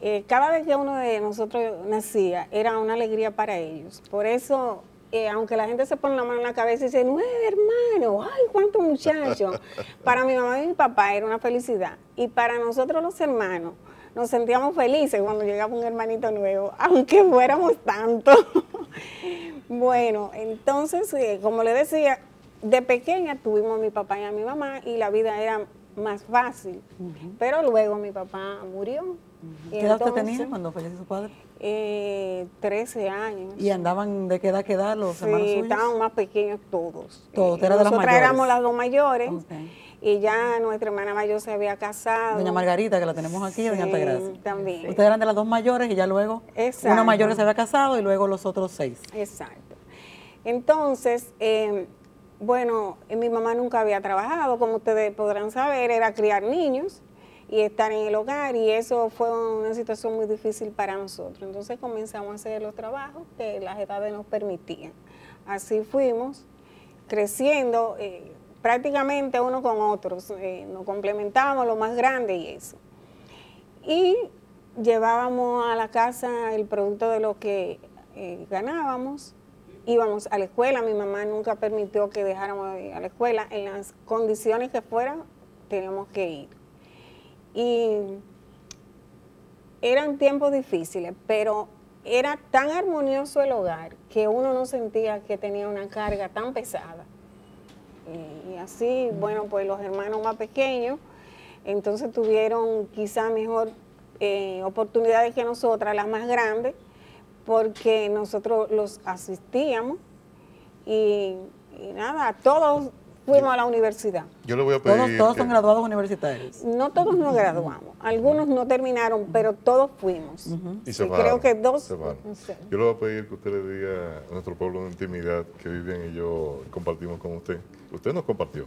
eh, cada vez que uno de nosotros nacía era una alegría para ellos. Por eso, eh, aunque la gente se pone la mano en la cabeza y dice, nueve hermanos, ay, cuántos muchachos, para mi mamá y mi papá era una felicidad. Y para nosotros los hermanos, nos sentíamos felices cuando llegaba un hermanito nuevo, aunque fuéramos tantos. bueno, entonces, eh, como le decía, de pequeña tuvimos a mi papá y a mi mamá y la vida era más fácil. Pero luego mi papá murió. Y ¿Qué edad usted tenía cuando falleció su padre? eh, 13 años. ¿Y andaban de qué edad a qué edad los Sí, hermanos suyos? estaban más pequeños todos. Todos, Eh, era de las mayores. éramos las dos mayores y ya nuestra hermana mayor se había casado. Doña Margarita, que la tenemos aquí, y doña Sí, Altagracia. También. Ustedes eran de las dos mayores y ya luego Exacto. una mayor se había casado y luego los otros seis. Exacto. Entonces, eh, bueno, mi mamá nunca había trabajado, como ustedes podrán saber, era criar niños y estar en el hogar y eso fue una situación muy difícil para nosotros. Entonces comenzamos a hacer los trabajos que las edades nos permitían. Así fuimos creciendo eh, prácticamente uno con otros, eh, nos complementábamos lo más grande y eso. Y llevábamos a la casa el producto de lo que eh, ganábamos, íbamos a la escuela, mi mamá nunca permitió que dejáramos de ir a la escuela, en las condiciones que fueran, teníamos que ir. Y eran tiempos difíciles, pero era tan armonioso el hogar que uno no sentía que tenía una carga tan pesada. Y, así, bueno, pues los hermanos más pequeños entonces tuvieron quizá mejor eh, oportunidades que nosotras, las más grandes, porque nosotros los asistíamos y, y nada, todos fuimos a la universidad. Yo le voy a Todos, pedir. todos que- son graduados universitarios. No todos nos graduamos, algunos no terminaron, pero todos fuimos. Y se creo que dos. se van. no sé. Yo le voy a pedir que usted le diga a nuestro pueblo de intimidad que Vivian y yo compartimos con usted. Usted nos compartió.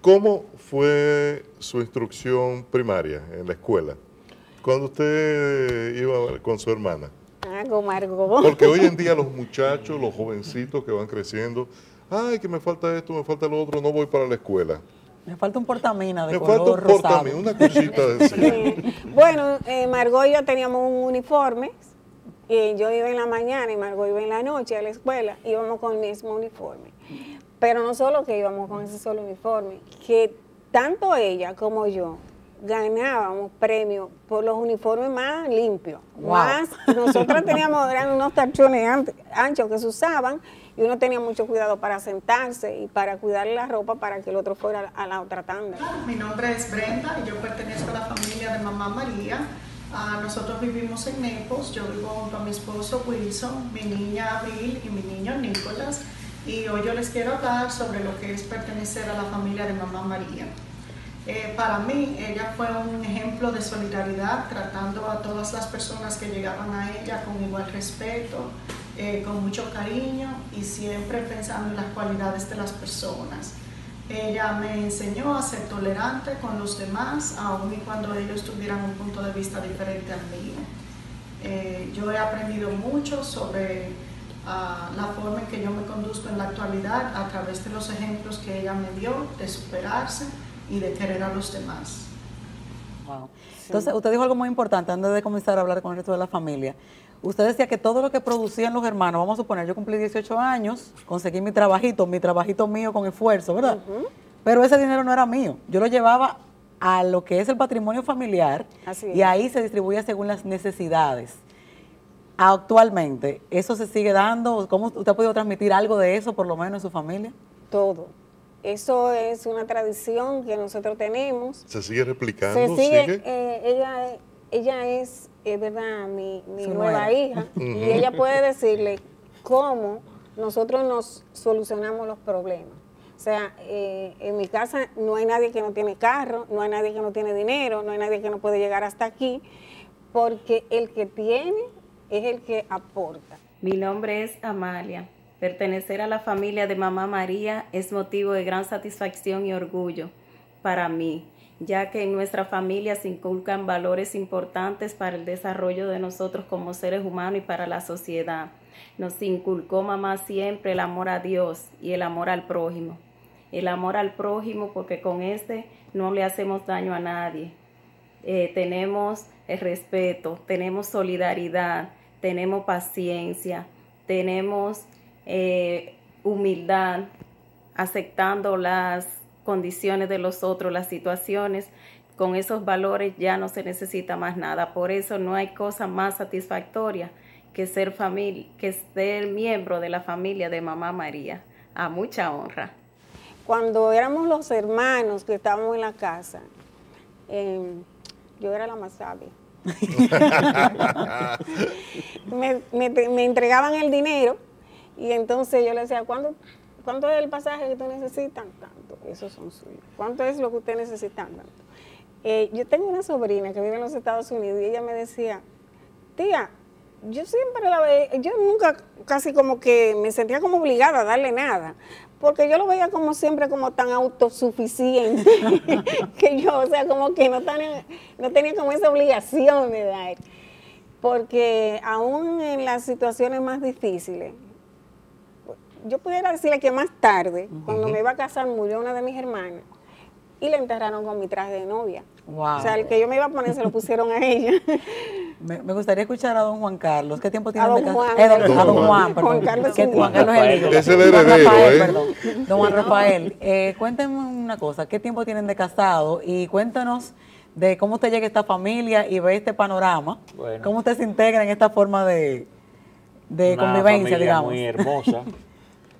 ¿Cómo fue su instrucción primaria en la escuela? Cuando usted iba con su hermana. Con Margot. Porque hoy en día los muchachos, los jovencitos que van creciendo, ay, que me falta esto, me falta lo otro, no voy para la escuela. Me falta un portamina de Me falta color un rosado. portamina, una cosita de Sí. Bueno, eh, Margot y yo teníamos un uniforme. Y yo iba en la mañana y Margot iba en la noche a la escuela. Íbamos con el mismo uniforme. Pero no solo que íbamos con ese solo uniforme, que tanto ella como yo ganábamos premios por los uniformes más limpios. Wow. Más, nosotras teníamos, eran unos tachones an- anchos que se usaban y uno tenía mucho cuidado para sentarse y para cuidar la ropa para que el otro fuera a la otra tanda. Mi nombre es Brenda y yo pertenezco a la familia de Mamá María. Ah, nosotros vivimos en Naples, yo vivo junto a mi esposo Wilson, mi niña Bill y mi niño Nicolás. Y hoy yo les quiero hablar sobre lo que es pertenecer a la familia de Mamá María. Eh, para mí, ella fue un ejemplo de solidaridad, tratando a todas las personas que llegaban a ella con igual respeto, eh, con mucho cariño y siempre pensando en las cualidades de las personas. Ella me enseñó a ser tolerante con los demás, aun y cuando ellos tuvieran un punto de vista diferente al mío. Eh, yo he aprendido mucho sobre ah, la forma en que yo me conduzco en la actualidad a través de los ejemplos que ella me dio de superarse y de querer a los demás. Wow. Entonces, usted dijo algo muy importante antes de comenzar a hablar con el resto de la familia. Usted decía que todo lo que producían los hermanos, vamos a suponer, yo cumplí 18 años, conseguí mi trabajito, mi trabajito mío con esfuerzo, ¿verdad? Pero ese dinero no era mío. Yo lo llevaba a lo que es el patrimonio familiar Así y ahí se distribuía según las necesidades. Actualmente, ¿eso se sigue dando? ¿Cómo usted ha podido transmitir algo de eso, por lo menos en su familia? Todo. Eso es una tradición que nosotros tenemos. ¿Se sigue replicando? Se sigue, ¿Sigue? eh, ella, ella es, es verdad, mi, mi nueva hija, y ella puede decirle cómo nosotros nos solucionamos los problemas. O sea, eh, en mi casa no hay nadie que no tiene carro, no hay nadie que no tiene dinero, no hay nadie que no puede llegar hasta aquí, porque el que tiene es el que aporta. Mi nombre es Amalia. Pertenecer a la familia de Mamá María es motivo de gran satisfacción y orgullo para mí, ya que en nuestra familia se inculcan valores importantes para el desarrollo de nosotros como seres humanos y para la sociedad. Nos inculcó mamá siempre el amor a Dios y el amor al prójimo. El amor al prójimo porque con este no le hacemos daño a nadie. Eh, tenemos el respeto, tenemos solidaridad, tenemos paciencia, tenemos eh, humildad, aceptando las condiciones de los otros, las situaciones. Con esos valores ya no se necesita más nada. Por eso no hay cosa más satisfactoria que ser familia, que ser miembro de la familia de Mamá María. A mucha honra. Cuando éramos los hermanos que estábamos en la casa, eh, yo era la más sabia. me, me- me entregaban el dinero y entonces yo le decía, ¿cuánto, ¿cuánto es el pasaje que tú necesitas? Tanto, esos son suyos. ¿Cuánto es lo que usted necesita? Tanto. Eh, yo tengo una sobrina que vive en los Estados Unidos y ella me decía, tía, yo siempre la veía, yo nunca casi como que me sentía como obligada a darle nada, porque yo lo veía como siempre como tan autosuficiente, que yo, o sea, como que no tenía, no tenía como esa obligación de dar, porque aún en las situaciones más difíciles, yo pudiera decirle que más tarde, cuando me iba a casar, murió una de mis hermanas y la enterraron con mi traje de novia. Wow. O sea, el que yo me iba a poner se lo pusieron a ella. Me, me gustaría escuchar a don Juan Carlos. ¿Qué tiempo tiene A de don ca- Juan. Eh, don- a don Juan. Perdón. Juan Carlos Que es Juan Carlos es el hijo. Es el Don heredero, Rafael, ¿eh? perdón. Don Juan Rafael, eh, cuéntenme una cosa. ¿Qué tiempo tienen de casado? Y cuéntanos de cómo usted llega a esta familia y ve este panorama. Bueno. ¿Cómo usted se integra en esta forma de, de Una convivencia, digamos? muy hermosa,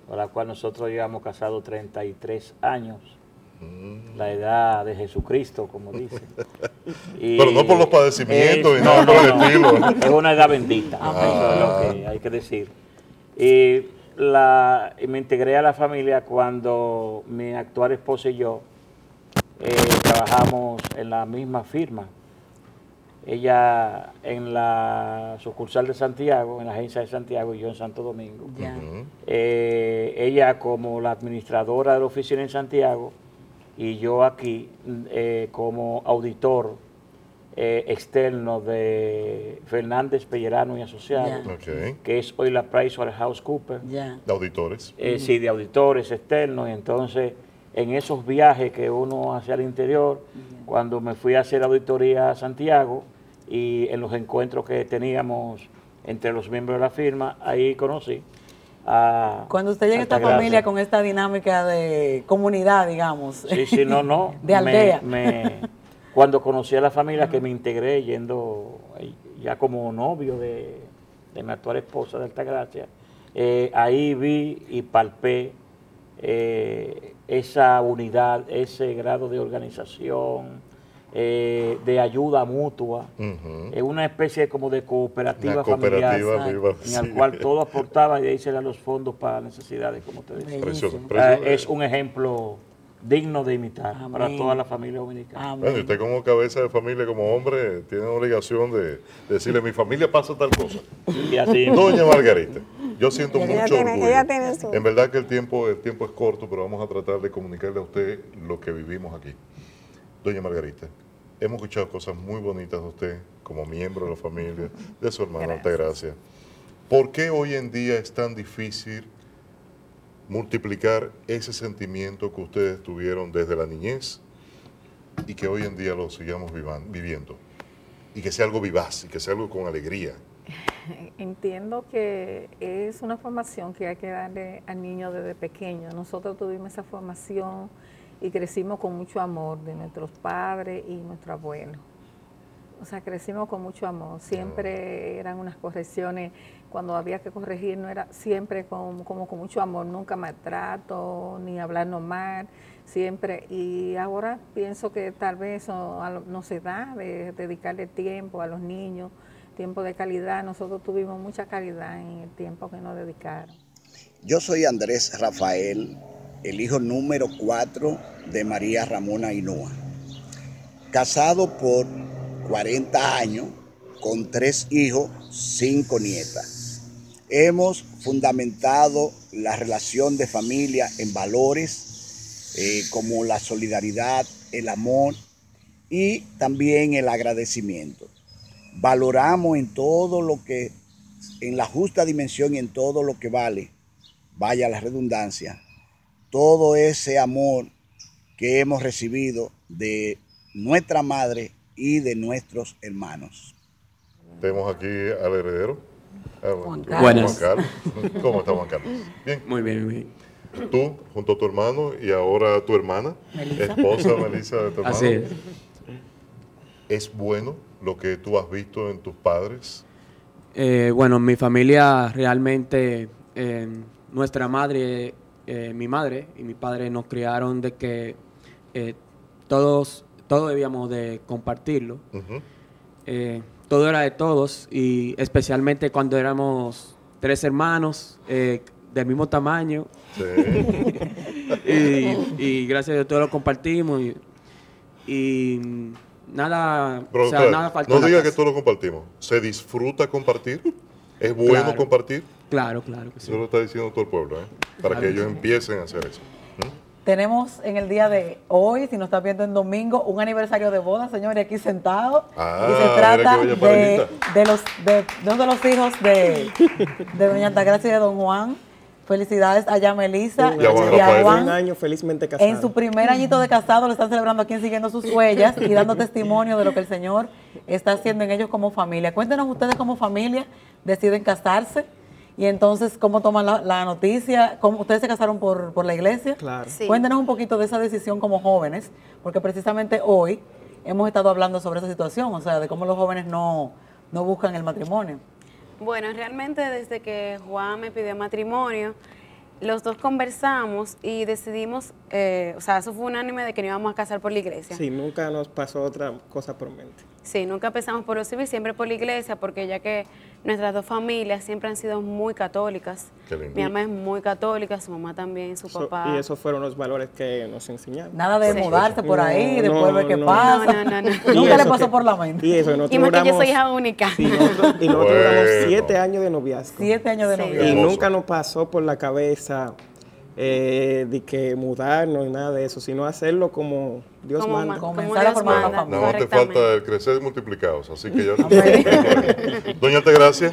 con la cual nosotros llevamos casados 33 años. la edad de Jesucristo, como dicen. Y Pero no por los padecimientos es- y nada por el estilo. Es una edad bendita, Ah. eso es lo que hay que decir. Y, la, y me integré a la familia cuando mi actual esposa y yo eh, trabajamos en la misma firma. Ella en la sucursal de Santiago, en la agencia de Santiago, y yo en Santo Domingo. Eh, ella como la administradora de la oficina en Santiago y yo aquí eh, como auditor eh, externo de Fernández Pellerano y Asociados, que es hoy la PricewaterhouseCoopers. Ya. De auditores. Eh, sí, de auditores externos. Y entonces, en esos viajes que uno hace al interior, cuando me fui a hacer auditoría a Santiago y en los encuentros que teníamos entre los miembros de la firma, ahí conocí a. Cuando usted llega a esta familia con esta dinámica de comunidad, digamos. Sí, sí, no, no. de aldea. Me- me- cuando conocí a la familia que me integré yendo ya como novio de, de mi actual esposa de Altagracia, eh, ahí vi y palpé eh, esa unidad, ese grado de organización, eh, de ayuda mutua. Es una especie como de cooperativa, cooperativa familiar viva, en sí. la cual todo aportaba y de ahí se dan los fondos para necesidades, como te precioso. es un ejemplo digno de imitar para Amén. toda la familia dominicana. Bueno, y usted como cabeza de familia, como hombre, tiene la obligación de decirle, mi familia pasa tal cosa. Y así- Doña Margarita, yo siento Ella mucho tiene- orgullo. ella tiene su- En verdad que el tiempo, el tiempo es corto, pero vamos a tratar de comunicarle a usted lo que vivimos aquí. Doña Margarita, hemos escuchado cosas muy bonitas de usted como miembro de la familia, de su hermana Altagracia. ¿Por qué hoy en día es tan difícil multiplicar ese sentimiento que ustedes tuvieron desde la niñez y que hoy en día lo sigamos viviendo? Y que sea algo vivaz y que sea algo con alegría. Entiendo que es una formación que hay que darle al niño desde pequeño. Nosotros tuvimos esa formación y crecimos con mucho amor de nuestros padres y nuestros abuelos. O sea, crecimos con mucho amor. Siempre eran unas correcciones, cuando había que corregir, no era siempre con, como con mucho amor, nunca maltrato, ni hablarnos mal, siempre. Y ahora pienso que tal vez eso no se da, de dedicarle tiempo a los niños, tiempo de calidad. Nosotros tuvimos mucha calidad en el tiempo que nos dedicaron. Yo soy Andrés Rafael, el hijo número 4 de María Ramona Ainúa. Casado por 40 años, con tres hijos, cinco nietas. Hemos fundamentado la relación de familia en valores eh, como la solidaridad, el amor y también el agradecimiento. Valoramos en todo lo que, en la justa dimensión y en todo lo que vale, vaya la redundancia, todo ese amor que hemos recibido de nuestra madre y de nuestros hermanos. Tenemos aquí al heredero. Juan Carlos. ¿Cómo está Juan Carlos? Bien. Muy bien, muy bien. Tú, junto a tu hermano y ahora tu hermana, Melissa. esposa Melissa de tu hermano. Así es. ¿Es bueno lo que tú has visto en tus padres? Eh, bueno, mi familia realmente, eh, nuestra madre, eh, mi madre y mi padre nos criaron de que eh, todos, todos debíamos de compartirlo. Eh, todo era de todos y especialmente cuando éramos tres hermanos eh, del mismo tamaño. y, y gracias a Dios todos lo compartimos y, y nada, Pero, o sea, nada faltó no en la diga que casa. todo lo compartimos. ¿Se disfruta compartir? ¿Es bueno Claro. compartir? Claro, claro que sí. Eso lo está diciendo todo el pueblo, ¿eh? Para Claro que que ellos sí. empiecen a hacer eso. Tenemos en el día de hoy, si nos está viendo en domingo, un aniversario de boda, señores, aquí sentados. Ah, y se trata de, de los, de, uno de los hijos de, de doña Altagracia y de don Juan. Felicidades a Yamelisa Un y a Juan. un año felizmente casado. En su primer añito de casado lo están celebrando aquí en Siguiendo sus Huellas y dando testimonio de lo que el Señor está haciendo en ellos como familia. Cuéntenos ustedes como familia, deciden casarse y entonces cómo toman la, la noticia. ¿Cómo, ¿Ustedes se casaron por, por la iglesia? Claro. Sí. Cuéntenos un poquito de esa decisión como jóvenes, porque precisamente hoy hemos estado hablando sobre esa situación, o sea, de cómo los jóvenes no, no buscan el matrimonio. Bueno, realmente desde que Juan me pidió matrimonio, los dos conversamos y decidimos eh, o sea, eso fue unánime de que nos íbamos a casar por la iglesia. Sí, nunca nos pasó otra cosa por mente. Sí, nunca empezamos por lo civil, siempre por la iglesia, porque ya que nuestras dos familias siempre han sido muy católicas. Qué lindo. Mi mamá es muy católica, su mamá también, su So- papá. y esos fueron los valores que nos enseñaron. Nada de mudarse por ahí, después ver qué no. pasa. No, no, no. Nunca le pasó que- por la mente. Y eso, y nosotros Y más que yo duramos- soy hija única. y nosotros, y nosotros duramos Bueno. siete años de noviazgo. Siete años de Sí. noviazgo. Y nunca nos pasó por la cabeza eh, de que mudarnos y nada de eso, sino hacerlo como Dios Como manda. ma- como Comenzar a Dios manda. familia. Nada más te falta el crecer y multiplicados, así que ya Doña Altagracia,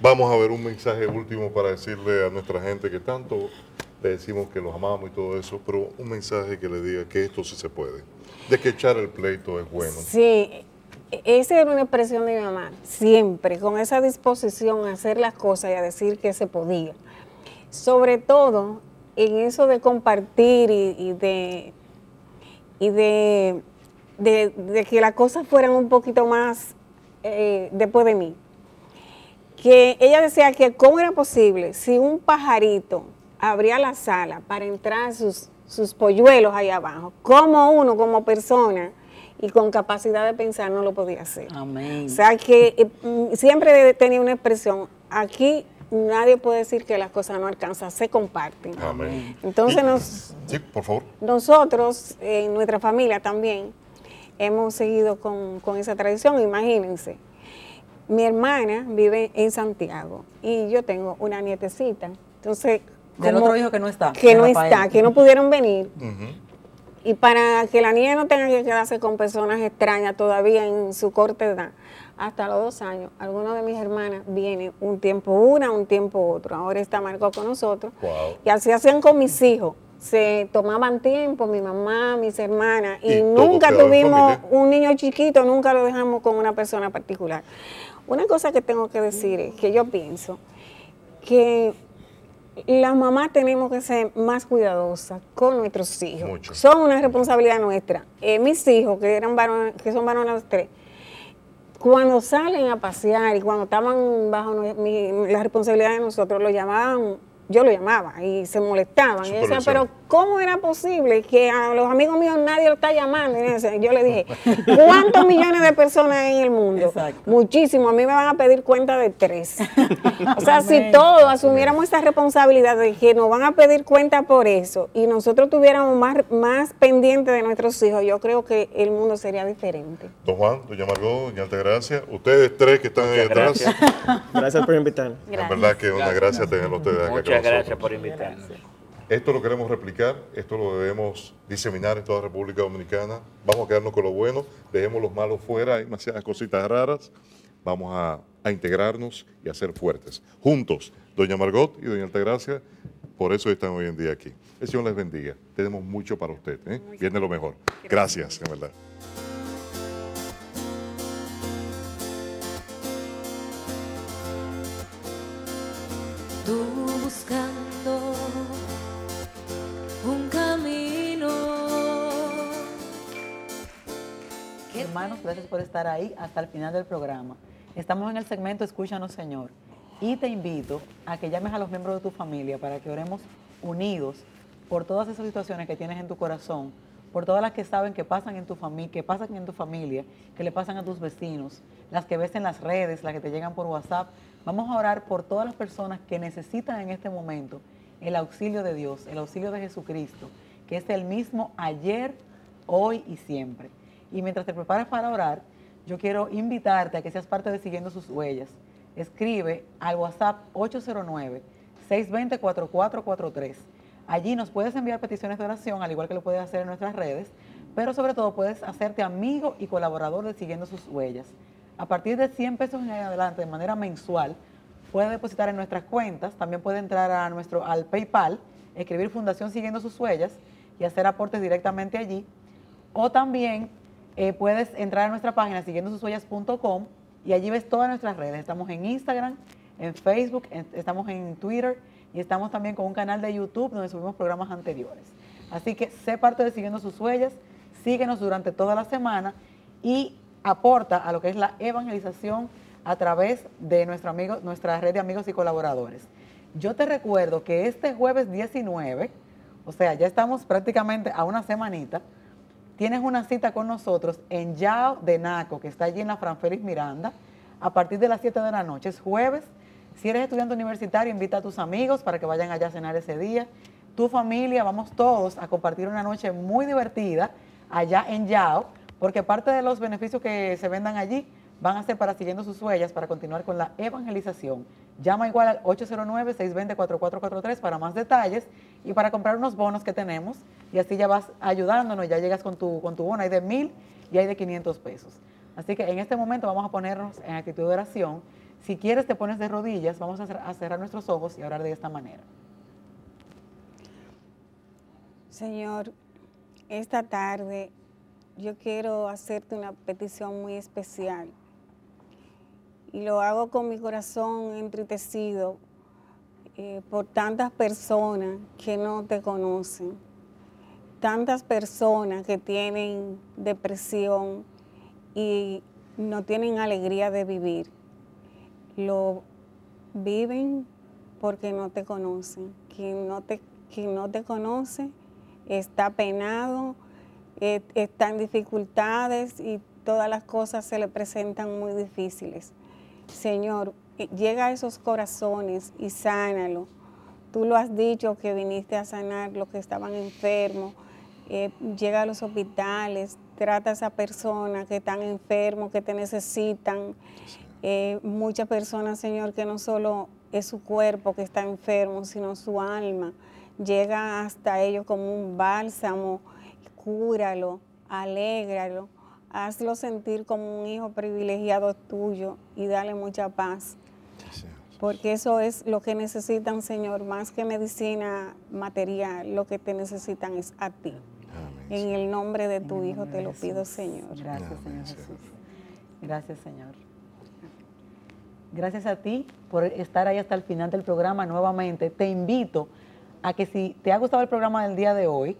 vamos a ver un mensaje último para decirle a nuestra gente que tanto le decimos que los amamos y todo eso, pero un mensaje que le diga que esto sí se puede, de que echar el pleito es bueno. Sí, esa era una expresión de mi mamá, siempre, con esa disposición a hacer las cosas y a decir que se podía. Sobre todo en eso de compartir y, y de, y de, de- de que las cosas fueran un poquito más eh, después de mí. Que ella decía que cómo era posible si un pajarito abría la sala para entrar sus, sus polluelos ahí abajo, como uno como persona y con capacidad de pensar no lo podía hacer. Amén. O sea que eh, mm, siempre tenía una expresión, aquí nadie puede decir que las cosas no alcanzan, se comparten. Amén. Entonces Y- nos, Sí, por favor. nosotros, en nuestra familia también, hemos seguido con, con esa tradición, imagínense. Mi hermana vive en Santiago y yo tengo una nietecita. Entonces, Del otro hijo que no está. Que no Rafael. está, que no pudieron venir. Y para que la niña no tenga que quedarse con personas extrañas todavía en su corta edad, hasta los dos años, algunos de mis hermanas vienen un tiempo una, un tiempo otro. Ahora está Marco con nosotros. Y así hacían con mis hijos. Se tomaban tiempo, mi mamá, mis hermanas, y, nunca tuvimos un niño chiquito, nunca lo dejamos con una persona particular. Una cosa que tengo que decir es que yo pienso que las mamás tenemos que ser más cuidadosas con nuestros hijos. Mucho. Son una responsabilidad nuestra. Eh, mis hijos, que eran varones, que son varones los tres, cuando salen a pasear y cuando estaban bajo mi- la responsabilidad de nosotros, lo llamaban, yo lo llamaba y se molestaban. Y yo decía, Supervisión. pero ¿cómo era posible que a los amigos míos nadie lo está llamando? Yo le dije, ¿cuántos millones de personas hay en el mundo? Muchísimo. A mí me van a pedir cuenta de tres. O sea, si todos asumiéramos esta responsabilidad de que nos van a pedir cuenta por eso y nosotros tuviéramos más, más pendiente de nuestros hijos, yo creo que el mundo sería diferente. Don Juan, Doña Margot, Doña Altagracia, ustedes tres que están ahí atrás. gracias. Gracias por invitarnos. En verdad que es una gracia tenerlos ustedes acá con Muchas gracias por invitarnos. Esto lo queremos replicar, esto lo debemos diseminar en toda República Dominicana. Vamos a quedarnos con lo bueno, dejemos los malos fuera, hay demasiadas cositas raras. Vamos a, a integrarnos y a ser fuertes. Juntos, Doña Margot y Doña Altagracia, por eso están hoy en día aquí. El Señor les bendiga. Tenemos mucho para usted. ¿eh? Viene lo mejor. Gracias, en verdad. tú buscando Hermanos, gracias por estar ahí hasta el final del programa. Estamos en el segmento Escúchanos, Señor. Y te invito a que llames a los miembros de tu familia para que oremos unidos por todas esas situaciones que tienes en tu corazón, por todas las que saben que pasan en tu familia, que pasan en tu familia, que le pasan a tus vecinos, las que ves en las redes, las que te llegan por WhatsApp. Vamos a orar por todas las personas que necesitan en este momento el auxilio de Dios, el auxilio de Jesucristo, que es el mismo ayer, hoy y siempre. Y mientras te preparas para orar, yo quiero invitarte a que seas parte de Siguiendo sus Huellas. Escribe al WhatsApp 809-620-4443. Allí nos puedes enviar peticiones de oración, al igual que lo puedes hacer en nuestras redes, pero sobre todo puedes hacerte amigo y colaborador de Siguiendo sus Huellas. A partir de 100 pesos en adelante, de manera mensual, puede depositar en nuestras cuentas, también puede entrar a nuestro, al PayPal, escribir Fundación Siguiendo sus Huellas y hacer aportes directamente allí. O también eh, puedes entrar a nuestra página siguiendo sus y allí ves todas nuestras redes. Estamos en Instagram, en Facebook, estamos en Twitter y estamos también con un canal de YouTube donde subimos programas anteriores. Así que sé parte de Siguiendo sus Huellas, síguenos durante toda la semana y aporta a lo que es la evangelización a través de nuestro amigo, nuestra red de amigos y colaboradores. Yo te recuerdo que este jueves 19, O sea, ya estamos prácticamente a una semanita. Tienes una cita con nosotros en Yao de Naco, que está allí en la Fran Félix Miranda, a partir de las 7 de la noche. Es jueves. Si eres estudiante universitario, invita a tus amigos para que vayan allá a cenar ese día. Tu familia, vamos todos a compartir una noche muy divertida allá en Yao, porque parte de los beneficios que se vendan allí van a ser para siguiendo sus huellas para continuar con la evangelización. Llama igual al 809-620-4443 para más detalles y para comprar unos bonos que tenemos y así ya vas ayudándonos, ya llegas con tu, con tu bono, hay de mil y hay de 500 pesos. Así que en este momento vamos a ponernos en actitud de oración. Si quieres te pones de rodillas, vamos a cer- a cerrar nuestros ojos y orar de esta manera. Señor, esta tarde yo quiero hacerte una petición muy especial y lo hago con mi corazón entristecido eh, por tantas personas que no te conocen, tantas personas que tienen depresión y no tienen alegría de vivir. Lo viven porque no te conocen. Quien no te, quien no te conoce está penado, eh, está en dificultades y todas las cosas se le presentan muy difíciles. Señor, llega a esos corazones y sánalo. Tú lo has dicho que viniste a sanar los que estaban enfermos. Eh, llega a los hospitales, trata a esa persona que están enfermos, que te necesitan. Eh, muchas personas, Señor, que no solo es su cuerpo que está enfermo, sino su alma. Llega hasta ellos como un bálsamo. Cúralo, alégralo, hazlo sentir como un hijo privilegiado tuyo y dale mucha paz. Porque eso es lo que necesitan, Señor, más que medicina material, lo que te necesitan es a ti. En el nombre de tu Hijo te lo pido, Señor. Gracias, Señor Jesús. Gracias, Señor. Gracias a ti por estar ahí hasta el final del programa nuevamente. Te invito a que si te ha gustado el programa del día de hoy,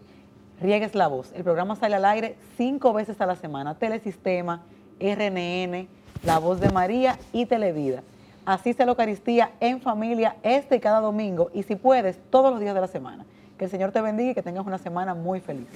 riegues la voz. El programa sale al aire cinco veces a la semana. Telesistema, RNN, La Voz de María y Televida. Asiste a la Eucaristía en familia este y cada domingo y si puedes, todos los días de la semana. Que el Señor te bendiga y que tengas una semana muy feliz.